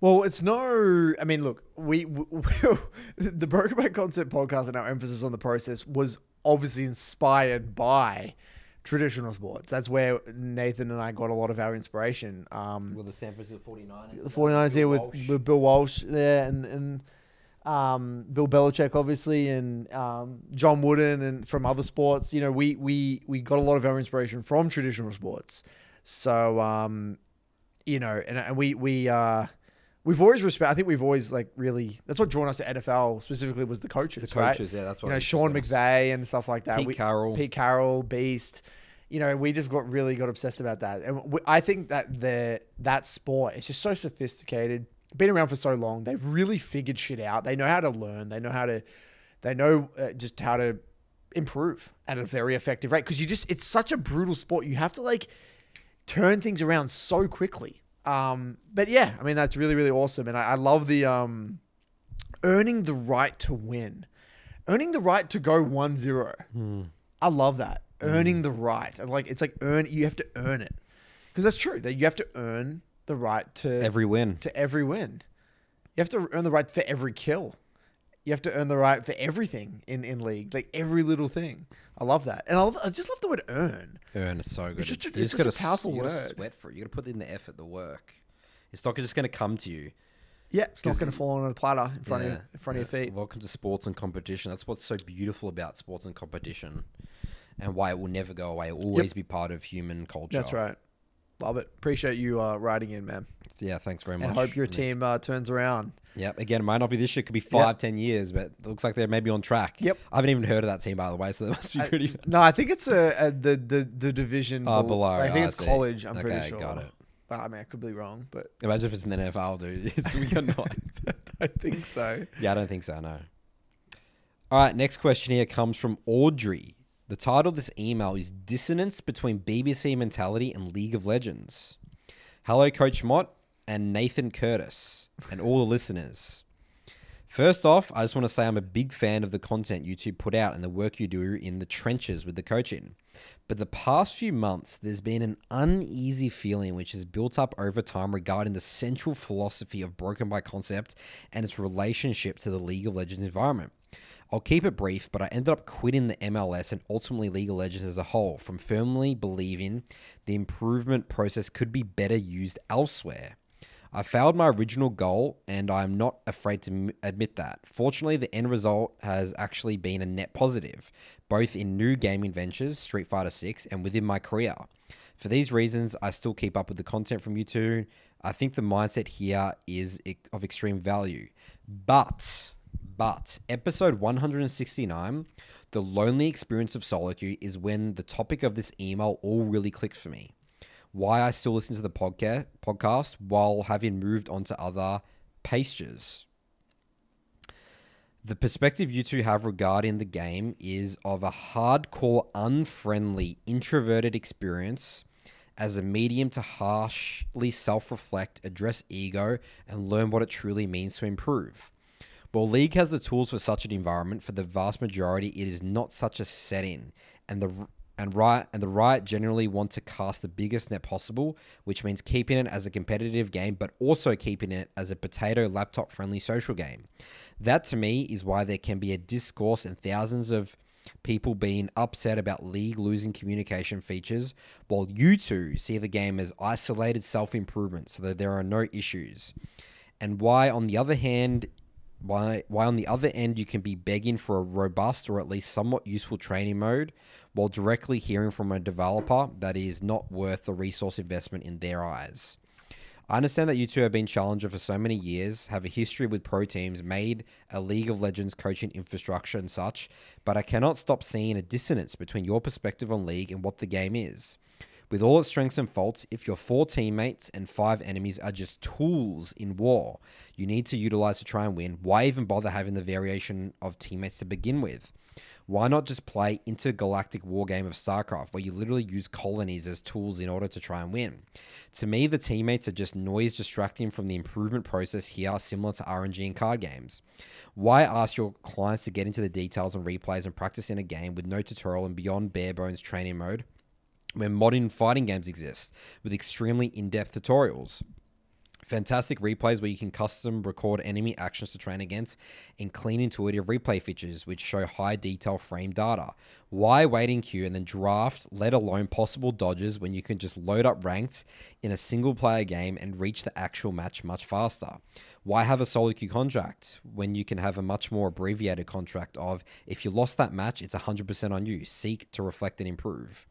Well, it's no. I mean, look, we, we the Broken by Concept podcast and our emphasis on the process was obviously inspired by traditional sports. That's where Nathan and I got a lot of our inspiration. Um, With the San Francisco 49ers. the 49ers here with, with Bill Walsh there and, and um, Bill Belichick, obviously, and um, John Wooden, and from other sports. You know, we, we, we got a lot of our inspiration from traditional sports. So, um, you know, and, and we, we, uh, we've always respect. I think we've always like really. That's what drawn us to NFL specifically was the coaches, The right? coaches, yeah, that's what you know Sean. McVay and stuff like that. Pete We- Carroll. Pete Carroll, Beast. You know, we just got really got obsessed about that, and we, I think that the that sport is just so sophisticated. Been around for so long, they've really figured shit out. They know how to learn. They know how to, they know uh, just how to improve at a very effective rate. Because you just, it's such a brutal sport. You have to like turn things around so quickly. Um, but yeah, I mean that's really really awesome, and I, I love the um, earning the right to win, earning the right to go 1-0. I love that earning the right, and like it's like earn. You have to earn it because that's true. That you have to earn the right to Every win. to every win. You have to earn the right for every kill. You have to earn the right for everything in, in league, like every little thing. I love that, and I, love, I just love the word earn. Earn is so good. It's you it's just such a powerful you word. sweat for it. You got to put in the effort, the work. It's not just going to come to you. Yeah, it's not going to fall on a platter in front of Yeah, you, in front of your feet. Welcome to sports and competition. That's what's so beautiful about sports and competition, and why it will never go away. It will always be part of human culture. That's right. Love it. Appreciate you uh, writing in, man. Yeah, thanks very much. And hope your team uh, turns around. Yep. Again, it might not be this year. It could be five, ten years, but it looks like they're maybe on track. Yep. I haven't even heard of that team by the way, so they must be pretty. No, I think it's a, a the, the the division Oh, below. I think I it's see. college. I'm Okay, pretty sure. got it. But I mean, I could be wrong, but Imagine if it's in the NFL, dude. It's, we got no idea. I think so. Yeah, I don't think so. No. All right. Next question here comes from Audrey. The title of this email is "Dissonance Between BBC Mentality and League of Legends." Hello, Coach Mott and Nathan Curtis, and all the listeners. First off, I just want to say I'm a big fan of the content you two put out and the work you do in the trenches with the coaching. But the past few months, there's been an uneasy feeling which has built up over time regarding the central philosophy of Broken by Concept and its relationship to the League of Legends environment. I'll keep it brief, but I ended up quitting the MLS and ultimately League of Legends as a whole from firmly believing the improvement process could be better used elsewhere. I failed my original goal, and I am not afraid to admit that. Fortunately, the end result has actually been a net positive, both in new gaming ventures, Street Fighter 6, and within my career. For these reasons, I still keep up with the content from you two. I think the mindset here is of extreme value. But, but, episode 169, The Lonely Experience of Solitude, is when the topic of this email all really clicked for me why I still listen to the podcast podcast while having moved on to other pastures. The perspective you two have regarding the game is of a hardcore, unfriendly, introverted experience as a medium to harshly self reflect, address ego, and learn what it truly means to improve. While League has the tools for such an environment, for the vast majority, it is not such a setting, and the and Riot and the Riot generally want to cast the biggest net possible, which means keeping it as a competitive game, but also keeping it as a potato laptop friendly social game. That to me is why there can be a discourse and thousands of people being upset about League losing communication features, while you two see the game as isolated self improvement, so that there are no issues. And why, on the other hand, why why on the other end you can be begging for a robust or at least somewhat useful training mode while directly hearing from a developer that is not worth the resource investment in their eyes. I understand that you two have been challenger for so many years, have a history with pro teams, made a League of Legends coaching infrastructure and such, but I cannot stop seeing a dissonance between your perspective on League and what the game is. With all its strengths and faults, if your four teammates and five enemies are just tools in war you need to utilize to try and win, why even bother having the variation of teammates to begin with? Why not just play intergalactic war game of StarCraft where you literally use colonies as tools in order to try and win? To me, the teammates are just noise distracting from the improvement process here, similar to RNG and card games. Why ask your clients to get into the details and replays and practice in a game with no tutorial and beyond bare bones training mode? Where modern fighting games exist with extremely in depth tutorials. Fantastic replays where you can custom record enemy actions to train against, and clean intuitive replay features which show high detail frame data. Why wait in queue and then draft, let alone possible dodges, when you can just load up ranked in a single player game and reach the actual match much faster? Why have a solo queue contract when you can have a much more abbreviated contract of if you lost that match, it's 100% on you. Seek to reflect and improve.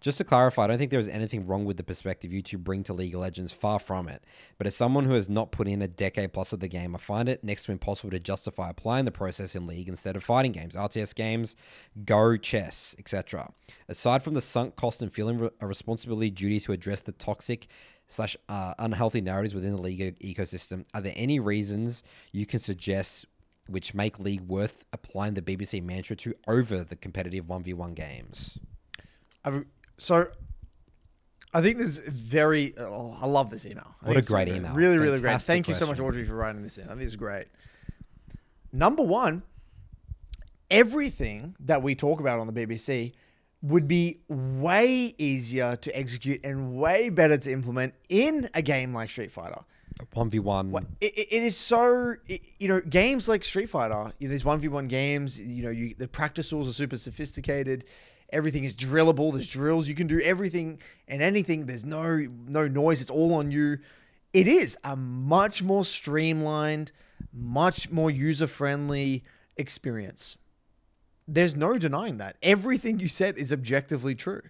Just to clarify, I don't think there is anything wrong with the perspective you two bring to League of Legends, far from it. But as someone who has not put in a decade plus of the game, I find it next to impossible to justify applying the process in League instead of fighting games, RTS games, Go, chess, etc. Aside from the sunk cost and feeling a responsibility duty to address the toxic slash uh, unhealthy narratives within the League ecosystem, are there any reasons you can suggest which make League worth applying the BBC mantra to over the competitive 1v1 games? I've, so I think this is very. Oh, I love this email. I What a great email. Really, really great. Thank you so much. Audrey, for writing this in. I think it's great. Number one, everything that we talk about on the BBC would be way easier to execute and way better to implement in a game like Street Fighter. 1v1. It, it- it is so it, you know games like Street Fighter, you know, these one v one games. You know, you the practice tools are super sophisticated. Everything is drillable. There's drills. You can do everything and anything. There's no no noise. It's all on you. It is a much more streamlined, much more user friendly experience. There's no denying that. Everything you said is objectively true.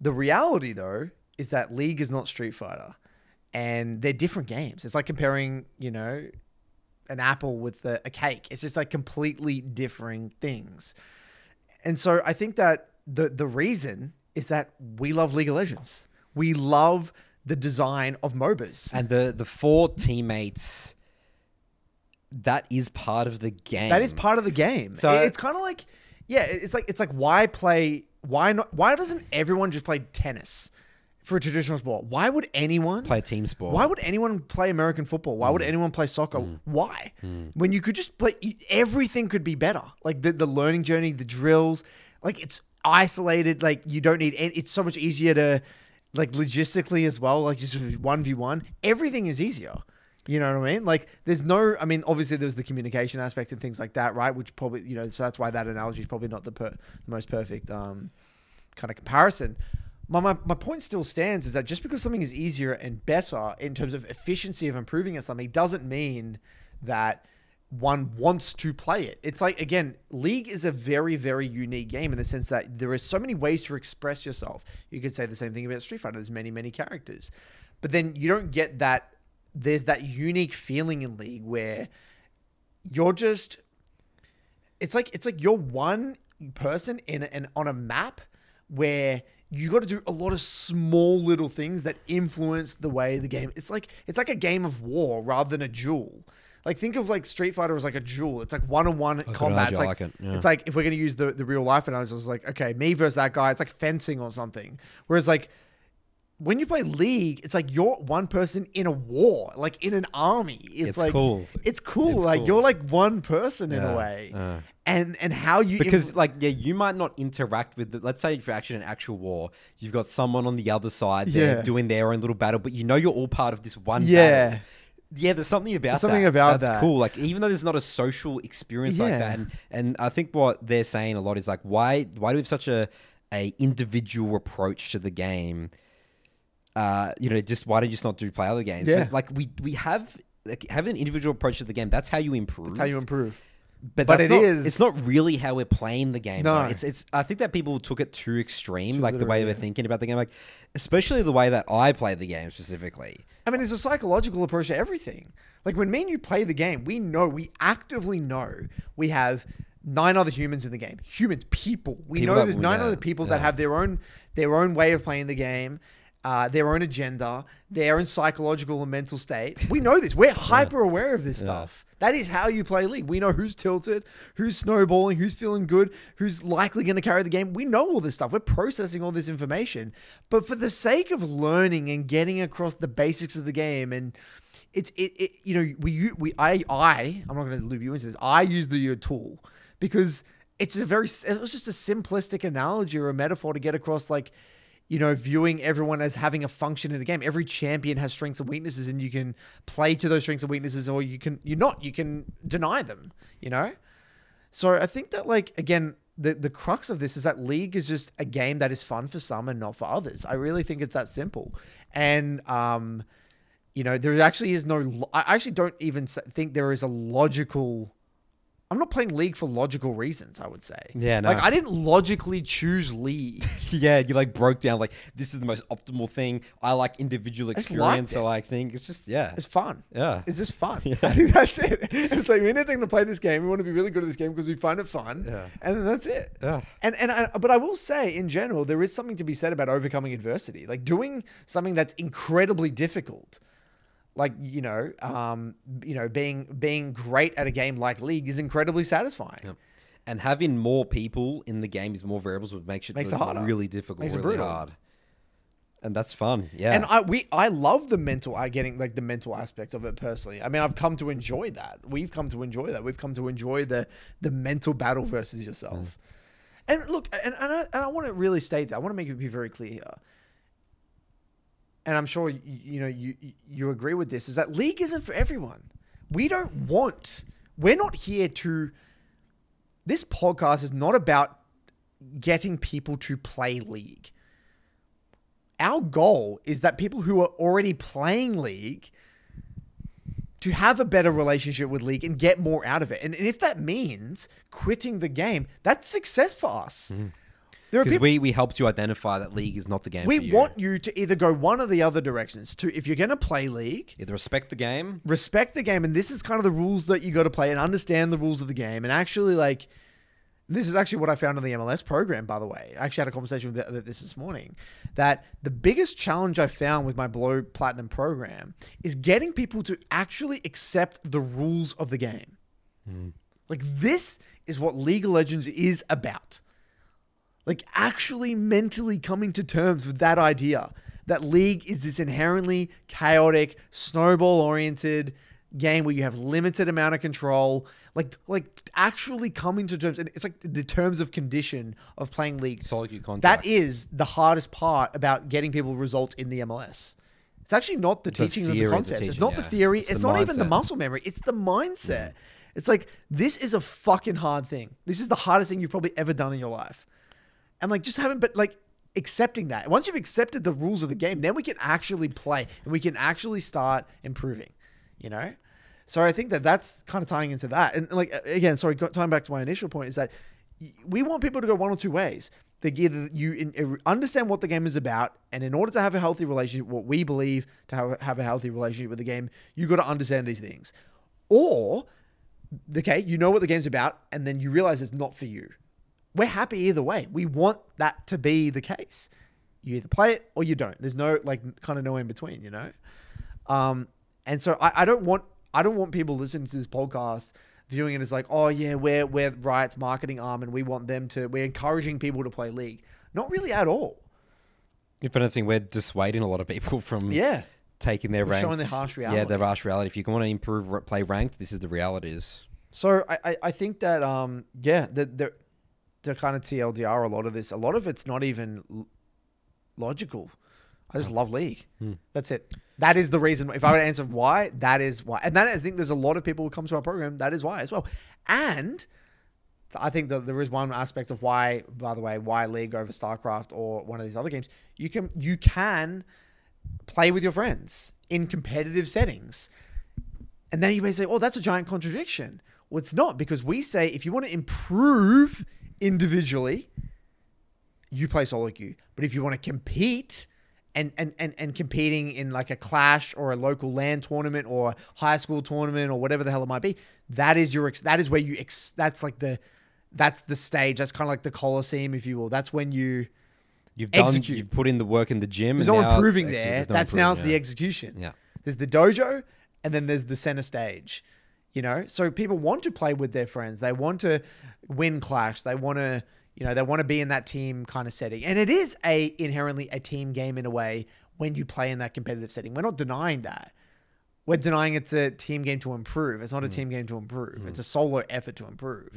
The reality, though, is that League is not Street Fighter, and they're different games. It's like comparing, you know, an apple with a, a cake. It's just like completely differing things. And so I think that the the reason is that we love League of Legends. We love the design of MOBAs. and the the four teammates that is part of the game. That is part of the game. So- So it's kind of like, yeah, it's like it's like why play? Why not? Why doesn't everyone just play tennis for a traditional sport? Why would anyone play a team sport. Why would anyone play American football? Why would Mm. anyone play soccer? Why? When you could just play, everything could be better. Like the, the learning journey, the drills, like it's isolated. Like you don't need, it's so much easier to, like logistically as well, like just 1v1. Everything is easier. You know what I mean? Like there's no, I mean, obviously there's the communication aspect and things like that, right? Which probably, you know, so that's why that analogy is probably not the, per, the most perfect um, kind of comparison. My, my, my point still stands is that just because something is easier and better in terms of efficiency of improving at something doesn't mean that one wants to play it. It's like again, League is a very very unique game in the sense that there are so many ways to express yourself. You could say the same thing about Street Fighter. There's many many characters, but then you don't get that. There's that unique feeling in League where you're just it's like it's like you're one person in an on a map where you got to do a lot of small little things that influence the way the game. It's like it's like a game of war rather than a duel. Like think of like Street Fighter as like a duel. It's like one on one combat. It's like, like it, yeah. it's like if we're gonna use the the real life analogy, it's like okay, me versus that guy. It's like fencing or something. Whereas like when you play League, it's like you're one person in a war, like in an army. It's, It's like cool. It's cool. It's like cool. you're like one person in a way, yeah. And and how you because like yeah, you might not interact with. The, let's say if you're actually in an actual war, you've got someone on the other side. They're Yeah. doing their own little battle, but you know you're all part of this one. Yeah. battle. Yeah, there's something about There's something that. about That's that. cool. Like even though there's not a social experience like that, and and I think what they're saying a lot is like why why do we have such a a individual approach to the game? Uh, you know, just why don't you just not do play other games? Yeah. But like we we have like having an individual approach to the game. That's how you improve. that's how you improve. But, But it not, is- It's not really how we're playing the game. No. No, it's it's. I think that people took it too extreme, Too like the way yeah. thinking about the game, like especially the way that I play the game specifically. I mean, it's a psychological approach to everything. Like when me and you play the game, we know, we actively know we have nine other humans in the game. Humans, people. We People know there's nine yeah, other people that have their own their own way of playing the game. Uh, their own agenda, their own psychological and mental state. We know this. We're hyper aware of this stuff. That is how you play league. We know who's tilted, who's snowballing, who's feeling good, who's likely going to carry the game. We know all this stuff. We're processing all this information. But for the sake of learning and getting across the basics of the game and it's it, it you know we we I I I'm not going to loop you into this. I use the tool because it's a very it was just a simplistic analogy or a metaphor to get across like you know viewing everyone as having a function in a game. Every champion has strengths and weaknesses and you can play to those strengths and weaknesses or you can you're not you can deny them you know? So i think that like again the the crux of this is that league is just a game that is fun for some and not for others. I really think it's that simple. And um you know there actually is no i actually don't even think there is a logical I'm not playing League for logical reasons, I would say. Yeah, no. Like I didn't logically choose League. yeah, you like broke down like this is the most optimal thing. I like individual experience. it. I like think it's just yeah, It's fun. yeah. It's just fun. I think that's it. It's like we need to play this game. We want to be really good at this game because we find it fun. Yeah. And then that's it. Yeah. And and I, but I will say in general there is something to be said about overcoming adversity. Like doing something that's incredibly difficult. Like you know, um, you know, being being great at a game like League is incredibly satisfying. Yep. And having more people in the game is more variables would make it, Makes it really, harder. really difficult, Makes it really hard. And that's fun. Yeah. And I we I love the mental I getting like the mental aspect of it personally. I mean, I've come to enjoy that. We've come to enjoy that. We've come to enjoy the the mental battle versus yourself. And look, and, and I, and I want to really state that. I want to make it be very clear here. And I'm sure you, you know you you agree with this is that league isn't for everyone. We don't want we're not here to this podcast is not about getting people to play league. Our goal is that people who are already playing league to have a better relationship with league and get more out of it. And, and if that means quitting the game that's success for us mm. There are because people we, we helped you identify that league is not the game we for you. want you to either go one or the other directions to if you're going to play league Either respect the game. respect the game and this is kind of the rules that you got to play and understand the rules of the game and actually like this is actually what I found in the MLS program by the way I actually had a conversation with this this morning that the biggest challenge I found with my below platinum program is getting people to actually accept the rules of the game hmm. like this is what League of Legends is about like actually mentally coming to terms with that idea that league is this inherently chaotic snowball oriented game where you have limited amount of control. Like like actually coming to terms and it's like the terms of condition of playing league. Solid contract. that is the hardest part about getting people results in the MLS it's actually not the, teaching the of the concepts. It's teaching, not the theory. It's it's, the not even the muscle memory. It's the mindset. It's like this is a fucking hard thing. This is the hardest thing you've probably ever done in your life and like just having but like accepting that. Once you've accepted the rules of the game then we can actually play and we can actually start improving you know? So i think that that's kind of tying into that. And like again sorry tying back to my initial point is that we want people to go one or two ways. They either you understand what the game is about and in order to have a healthy relationship what we believe to have, have a healthy relationship with the game you got to understand these things. Or okay, you know what the game's about, and then you realize it's not for you. We're happy either way. We want that to be the case. You either play it or you don't. There's no like kind of no in between, you know. Um, and so I, I don't want I don't want people listening to this podcast viewing it as like, oh yeah, we're we're Riot's marketing arm, and we want them to we're encouraging people to play League. Not really at all. If anything, we're dissuading a lot of people from Yeah. taking their We're showing their harsh reality. Yeah, their harsh reality. If you want to improve, play ranked, this is the realities. So I, I, I think that um yeah the the to kind of TLDR a lot of this a lot of it's not even logical. I just love League. Hmm. That's it. That is the reason. If I were to answer why, that is why. And that I think there's a lot of people who come to our program. That is why as well. And I think that there is one aspect of why, by the way, why League over StarCraft or one of these other games. You can you can play with your friends in competitive settings. And then you may say, oh, that's a giant contradiction. Well, it's not because we say if you want to improve individually, you play solo queue. But if you want to compete and, and, and, and competing in like a clash or a local land tournament or high school tournament or whatever the hell it might be, that is your ex- that is where you ex- that's like the that's the stage. That's kind of like the coliseum, if you will. That's when you You've done. You've put in the work in the gym. There's and no improving there. no That's now it's the execution. Yeah. There's the dojo, and then there's the center stage. You know, so people want to play with their friends. They want to win clash. They want to, you know, they want to be in that team kind of setting. And it is a inherently a team game in a way when you play in that competitive setting. We're not denying that. We're denying it's a team game to improve. It's not Mm. a team game to improve. It's a solo effort to improve.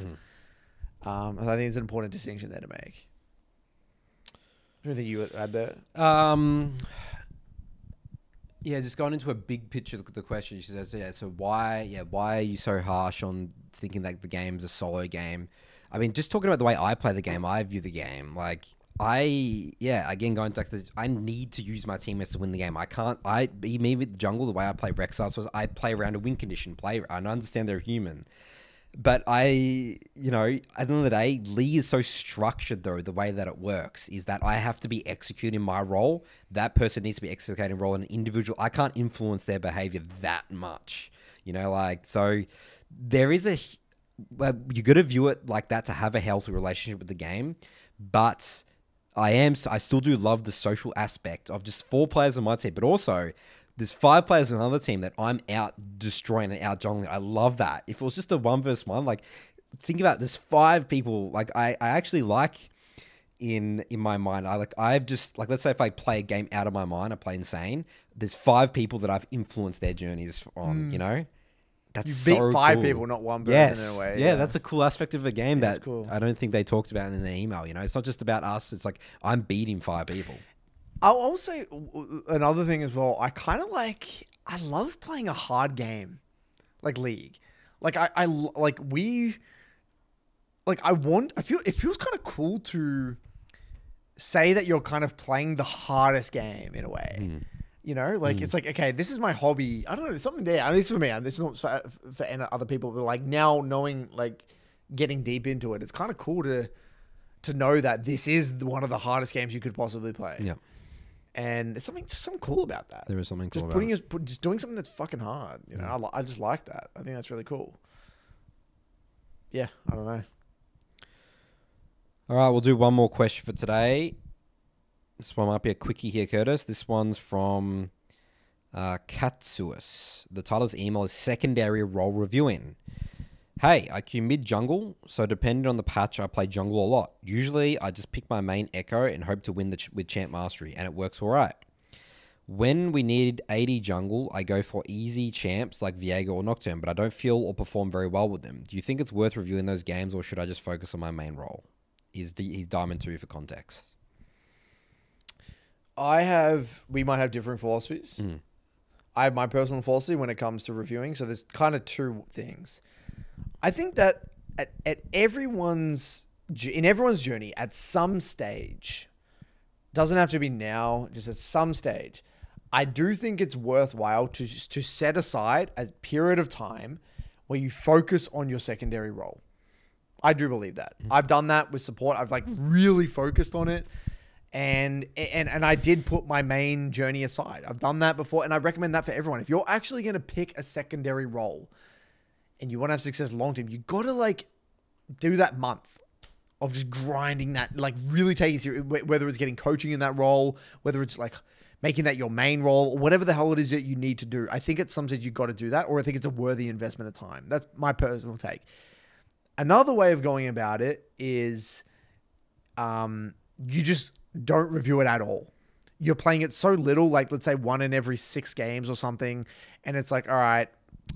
Um, so I think it's an important distinction there to make. Do you think you would add there? Um, yeah, just going into a big picture of the question. She says, "Yeah, so why? Yeah, why are you so harsh on thinking that the game's a solo game? I mean, just talking about the way I play the game, I view the game like." I yeah again going back to the, I need to use my teammates to win the game. I can't I me with the jungle the way I play Rexarts was I play around a win condition play and I understand they're human, but I, you know, at the end of the day, Lee is so structured though. The way that it works is that I have to be executing my role. That person needs to be executing role in an individual. I can't influence their behavior that much. You know, like so. There is a. You got to view it like that to have a healthy relationship with the game, but. I am. I still do love the social aspect of just four players on my team, but also there's five players on another team that I'm out destroying and out jungling. I love that. If it was just a one versus one, like think about there's five people. Like I, I actually like in in my mind. I like I've just like let's say if I play a game out of my mind, I play insane. There's five people that I've influenced their journeys on. You hmm. know, that's You beat so five cool. people, not one person Yes. in a way. Yeah, yeah, that's a cool aspect of a game Yeah, that cool. I don't think they talked about in the email. You know, it's not just about us. It's like I'm beating five people. I'll say another thing as well. I kind of like. I love playing a hard game, like League. Like I, I like we. Like I want. I feel it feels kind of cool to say that you're kind of playing the hardest game in a way. Hmm. You know, like hmm. it's like okay, this is my hobby. I don't know, there's something there. At least for me, and this is not for, for any other people. But like now, knowing like getting deep into it, it's kind of cool to to know that this is one of the hardest games you could possibly play Yeah, and there's something something cool about that. there is something cool just about putting it. us, put, just doing something that's fucking hard. You know, I, li- I just like that. I think that's really cool. Yeah, I don't know. All right, we'll do one more question for today. This one might be a quickie here, Curtis. This one's from uh, Katsuous. The title's email is secondary role reviewing. Hey, I queue mid jungle, so depending on the patch, I play jungle a lot. Usually, I just pick my main Ekko and hope to win the ch- with champ mastery, and it works all right. When we need AD jungle, I go for easy champs like Viego or Nocturne, but I don't feel or perform very well with them. Do you think it's worth reviewing those games, or should I just focus on my main role? Is he's Diamond 2 for context. I have. We might have different philosophies. Mm. I have my personal philosophy when it comes to reviewing. So there's kind of two things. I think that at, at everyone's in everyone's journey, at some stage, doesn't have to be now, just at some stage, I do think it's worthwhile to to set aside a period of time where you focus on your secondary role. I do believe that. Mm. I've done that with support. I've like really focused on it. And and and I did put my main journey aside. I've done that before and I recommend that for everyone. If you're actually going to pick a secondary role and you want to have success long term, you got to like do that month of just grinding that, like really taking whether it's getting coaching in that role, whether it's like making that your main role, whatever the hell it is that you need to do. I think at some stage you got to do that, or I think it's a worthy investment of time. That's my personal take. Another way of going about it is um, you just don't review it at all. You're playing it so little, like let's say one in every six games or something, and it's like, all right,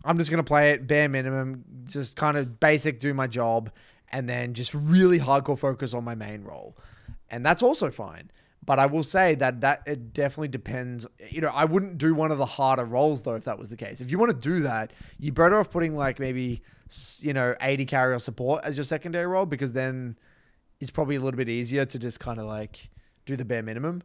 I'm just gonna play it bare minimum, just kind of basic, do my job, and then just really hardcore focus on my main role, and that's also fine. But I will say that that it definitely depends. You know, I wouldn't do one of the harder roles though if that was the case. If you want to do that, you're better off putting like maybe you know AD carry or support as your secondary role because then it's probably a little bit easier to just kind of like do the bare minimum.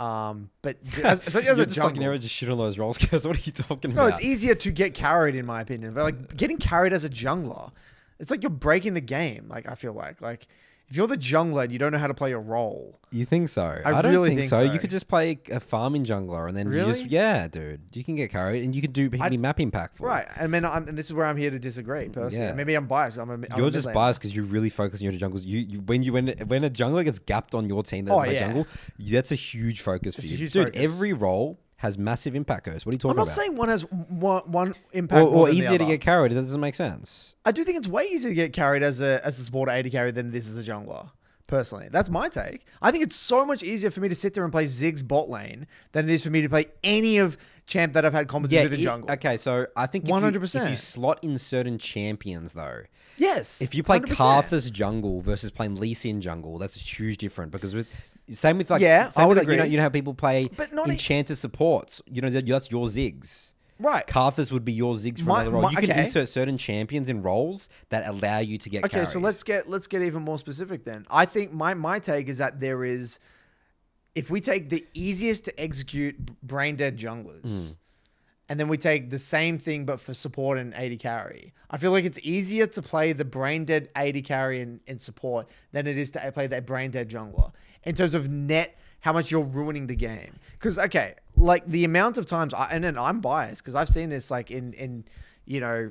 Um, but as, especially as a just fucking jungle, never just shit on those roles, because what are you talking about? no, it's easier to get carried in my opinion. But like getting carried as a jungler, it's like you're breaking the game. Like I feel like like If you're the jungler and you don't know how to play your role, You think so? I don't really think, think so. so. You could just play a farming jungler and then you Really? just yeah, dude. You can get carried and you could do I- be map impactful. right? And then I'm, and this is where I'm here to disagree. Mm, personally, Yeah. maybe I'm biased. I'm a, I'm a You're just mid laner. biased because you're really focus on your jungles. You, you when you when when a jungler gets gapped on your team that's Oh, yeah. jungle, that's a huge focus for It's a you, huge dude. focus. Every role has massive impact goes. What are you talking about? I'm not about? saying one has one, one impact or, or easier to get carried. That doesn't make sense. I do think it's way easier to get carried as a as a supporter AD carry than it is as a jungler. Personally, that's my take. I think it's so much easier for me to sit there and play Ziggs bot lane than it is for me to play any of champ that I've had competition with in jungle. okay. So I think if you- 100%. If you slot in certain champions though, Yes. if you play 100%. Karthus jungle versus playing Lee Sin jungle, that's a huge difference because with same with like Yeah, I would with, like, You know, agree. you know how people play But not e- supports. You know that- that's your Ziggs. right. Karthus would be your Ziggs for My- another role. my- you can okay. insert certain champions in roles that allow you to get Okay, carried. so let's get let's get even more specific then. I think my my take is that there is if we take the easiest to execute brain dead junglers hmm. and then we take the same thing but for support and AD carry. I feel like it's easier to play the brain dead AD carry in, in support than it is to play that brain dead jungler in terms of net how much you're ruining the game. Because okay, like the amount of times I and then I'm biased because I've seen this like in in you know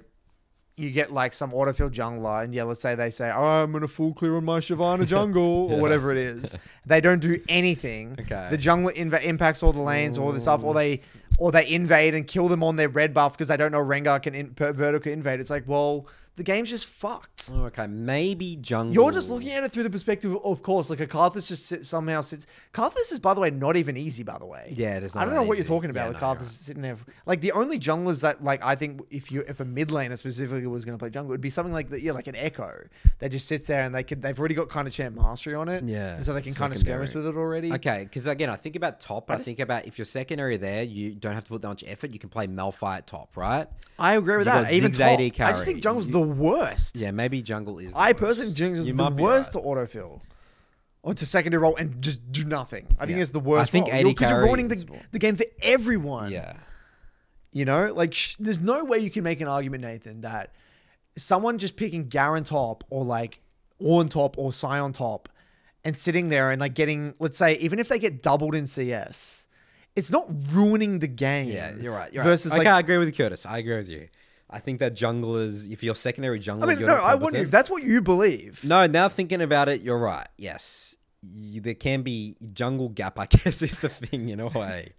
you get like some autofill jungler, and yeah, let's say they say, "Oh, I'm gonna full clear on my Shyvana jungle" or whatever it is. They don't do anything. Okay. The jungler inv- impacts all the lanes, all this stuff, or they or they invade and kill them on their red buff because they don't know Rengar can in- per- vertical invade. It's like, well, the game's just fucked. Oh, okay, maybe jungle. You're just looking at it through the perspective, of course, like a Karthus just sit, somehow sits. Karthus is, by the way, not even easy. By the way, Yeah, it is not. I don't know that what you're talking about. Yeah, with no, right. sitting there, like the only junglers that, like, I think if you if a mid laner specifically was going to play jungle, it would be something like the, yeah, like an Ekko that just sits there and they could they've already got kind of champ mastery on it, Yeah, and so they can kind of secondary. skirmish with it already. Okay, because again, I think about top. I I, just- think about if you're secondary there, you don't have to put that much effort. You can play Malphite top, right? I agree with You that. Even top, I just think jungle's the worst. Yeah, maybe jungle is. I personally think jungle's You the might be worst to autofill. Oh, or to secondary role and just do nothing. I think Yeah. it's the worst. I think role. AD You're- 'cause you're carry ruining is the, more. the game for everyone. Yeah. You know, like sh- there's no way you can make an argument, Nathan, that someone just picking Garen top or like Ornn top or Sion top and sitting there and like getting, let's say, even if they get doubled in CS, it's not ruining the game. Yeah, you're right. You're versus right. Okay, like, I agree with you, Curtis. I agree with you. I think that junglers, if you're secondary jungler, I mean, you're no, I wonder if that's what you believe. No, now thinking about it, you're right. Yes, you, there can be jungle gap. I guess is a thing in a way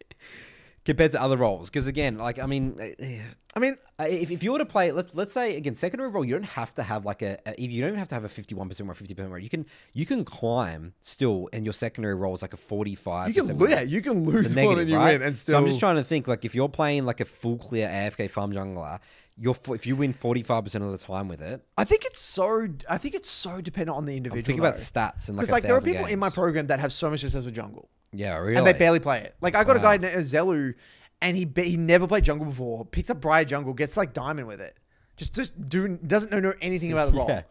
compared to other roles. Because again, like I mean, eh, I mean, uh, if, if you were to play, let's let's say again, secondary role, you don't have to have like a, a you don't even have to have a fifty one percent or fifty percent. You can you can climb still, and your secondary role is like a forty five. you can, yeah, you can lose more than you win and still. So I'm just trying to think like if you're playing like a full clear AFK farm jungler, you're if you win forty five percent of the time with it, I think it's so. I think it's so dependent on the individual. think about stats and like Because like there are people in my program that have so much success with jungle, Yeah, really. and they barely play it. Like I got a guy named Zelu, and he ba- he never played jungle before. Picked up Briar jungle, gets like diamond with it. Just just do doesn't know, know anything about the role. Yeah.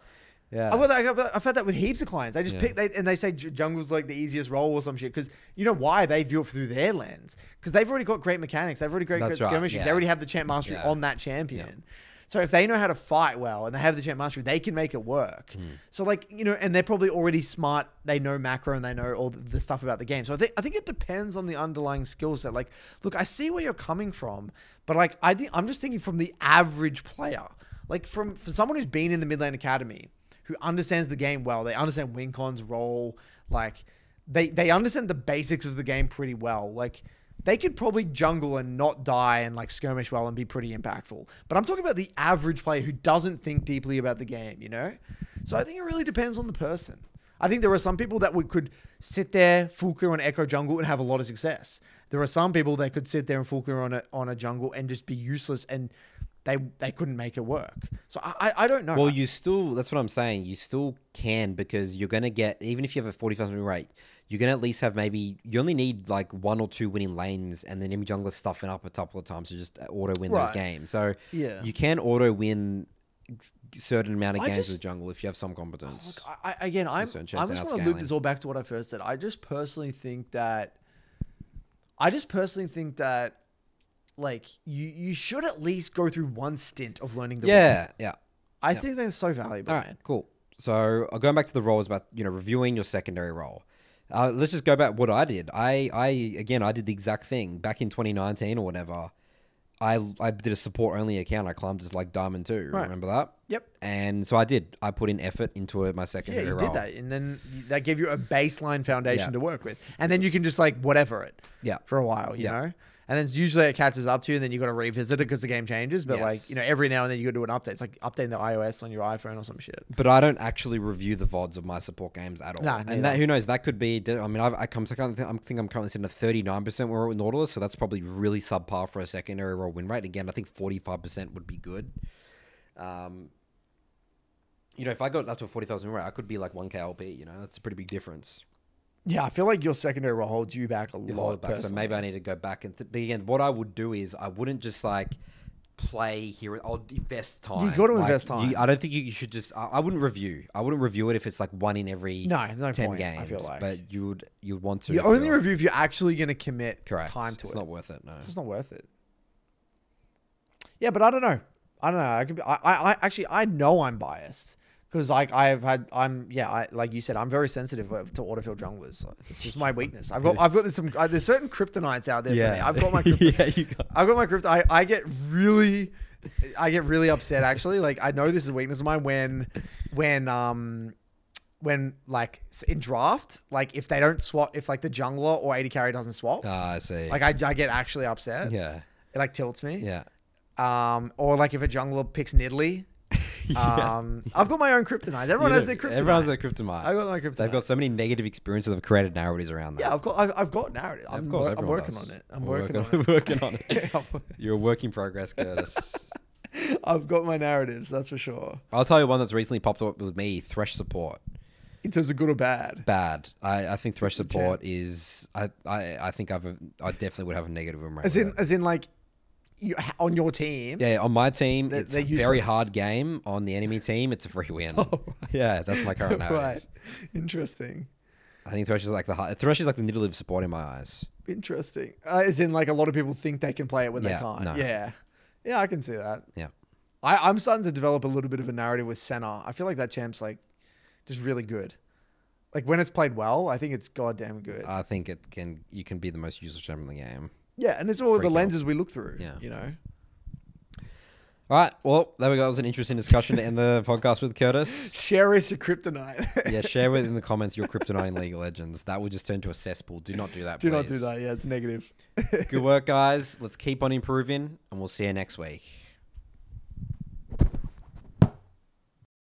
Yeah. I've, got that- I've, had that with heaps of clients. They just Yeah. pick they, and they say jungle's like the easiest role or some shit because you know why they view it through their lens because they've already got great mechanics. They've already got That's great right, skirmishing. yeah. They already have the champ mastery Yeah. on that champion. So if they know how to fight well and they have the champ mastery, they can make it work. Hmm. So like you know, and they're probably already smart. They know macro and they know all the, the stuff about the game. So I think I think it depends on the underlying skill set. Like, look, I see where you're coming from, but like I think I'm just thinking from the average player. Like from for someone who's been in the Mid Lane Academy, who understands the game well, they understand Wincon's role. Like they they understand the basics of the game pretty well. Like they could probably jungle and not die and like skirmish well and be pretty impactful. But I'm talking about the average player who doesn't think deeply about the game, you know? So I think it really depends on the person. I think there are some people that would could sit there full clear on Ekko jungle and have a lot of success. There are some people that could sit there and full clear on a on a jungle and just be useless and they they couldn't make it work. So I I, don't know. Well, you still, that's what I'm saying. You still can because you're going to get, even if you have a 40,000 win rate, you're going to at least have maybe, you only need like one or two winning lanes and then enemy jungler stuffing up a couple of times to just auto win those games. So Yeah. you can auto win certain amount of I games just- with jungle if you have some competence. Oh, look, I, again, I'm, I'm just want to loop this all back to what I first said. I just personally think that, I just personally think that, like you, you should at least go through one stint of learning the. role. yeah, yeah. I yeah. think that's so valuable. All right, man. cool. So uh, going back to the roles about you know reviewing your secondary role. Uh, let's just go back what I did. I I again I did the exact thing back in 2019 or whatever. I I did a support only account. I climbed to like diamond two. Right. Remember that? Yep. And so I did. I put in effort into it, my Yeah, secondary you role. did that, and then that gave you a baseline foundation Yeah. to work with, and then you can just like whatever it, Yeah. for a while, you Yeah. know. And then usually it catches up to you, and then you've got to revisit it because the game changes. But like you know, every now and then you got to do an update. It's like updating the iOS on your iPhone or some shit. But I don't actually review the vods of my support games at all. Nah, and that who knows? That could be. I mean, I've, I come. i think i'm think I'm currently sitting at 39 percent with Nautilus, so that's probably really subpar for a secondary role win rate. Again, I think 45 percent would be good. Um, you know, if I got up to a 40,000 win rate, I could be like 1k LP. You know, that's a pretty big difference. Yeah, I feel like your secondary role holds you back a You lot. back. So maybe I need to go back and. But again, what I would do is I wouldn't just like play here. I'll invest time. You gotta Like, invest time. you- I don't think you should just. I, I wouldn't review. I wouldn't review it if it's like one in every No, no ten point, games. I feel like. but you would you would want to. you only review if you're actually going to commit correct time to it's it. It's not worth it. No. It's just not worth it. Yeah, but I don't know. I don't know. I could be. I. I, I actually. I know I'm biased because like I've had. I'm. Yeah. I like you said. I'm very sensitive to autofill junglers. It's just my weakness. I've got. I've got this some. Uh, there's certain kryptonites out there for me. I've got my. Krypton, yeah, you got. I've got my crypto. I, I get really, I get really upset actually. Like I know this is a weakness of mine when, when um, when like in draft, like if they don't swap, if like the jungler or AD carry doesn't swap, Ah, I see. like I, I get actually upset. yeah, It like tilts me. yeah. Um, or like if a jungler picks Nidalee. Yeah. Um, I've got my own kryptonite. Everyone has their kryptonite. Everyone has their kryptonite. I've got my kryptonite. They've got so many negative experiences. They've created narratives around that. yeah, I've got. I've, I've got narrative. I'm, of course, wor- I'm working does. on it. I'm We're working, on it. working on it. You're a work in progress, Curtis. I've got my narratives. That's for sure. I'll tell you one that's recently popped up with me: Thresh support. In terms of good or bad. Bad. I, I think Thresh support is. I, I I think I've. I definitely would have a negative rate. As in, as in, like, you on your team. Yeah, on my team, They're- it's they're a very hard game. On the enemy team, it's a free win. Oh, right. Yeah, that's my current narrative. right. Interesting. I think Thresh is like the hard, Thresh is like the needle of support in my eyes. Interesting. Uh, as in, like, a lot of people think they can play it when Yeah, they can't. no. Yeah. Yeah, I can see that. Yeah. I, I'm starting to develop a little bit of a narrative with Senna. I feel like that champ's like just really good. Like when it's played well, I think it's goddamn good. I think it can. You can be the most useless champion in the game. Yeah, and it's all the lenses we look through. Yeah. You know. All right. Well, there we go. It was an interesting discussion to end the podcast with Curtis. Share us your kryptonite. Yeah, share with in the comments your Kryptonite in League of Legends. That will just turn to a cesspool. Do not do that. Do not do that. Yeah, it's negative. Good work, guys. Let's keep on improving, and we'll see you next week.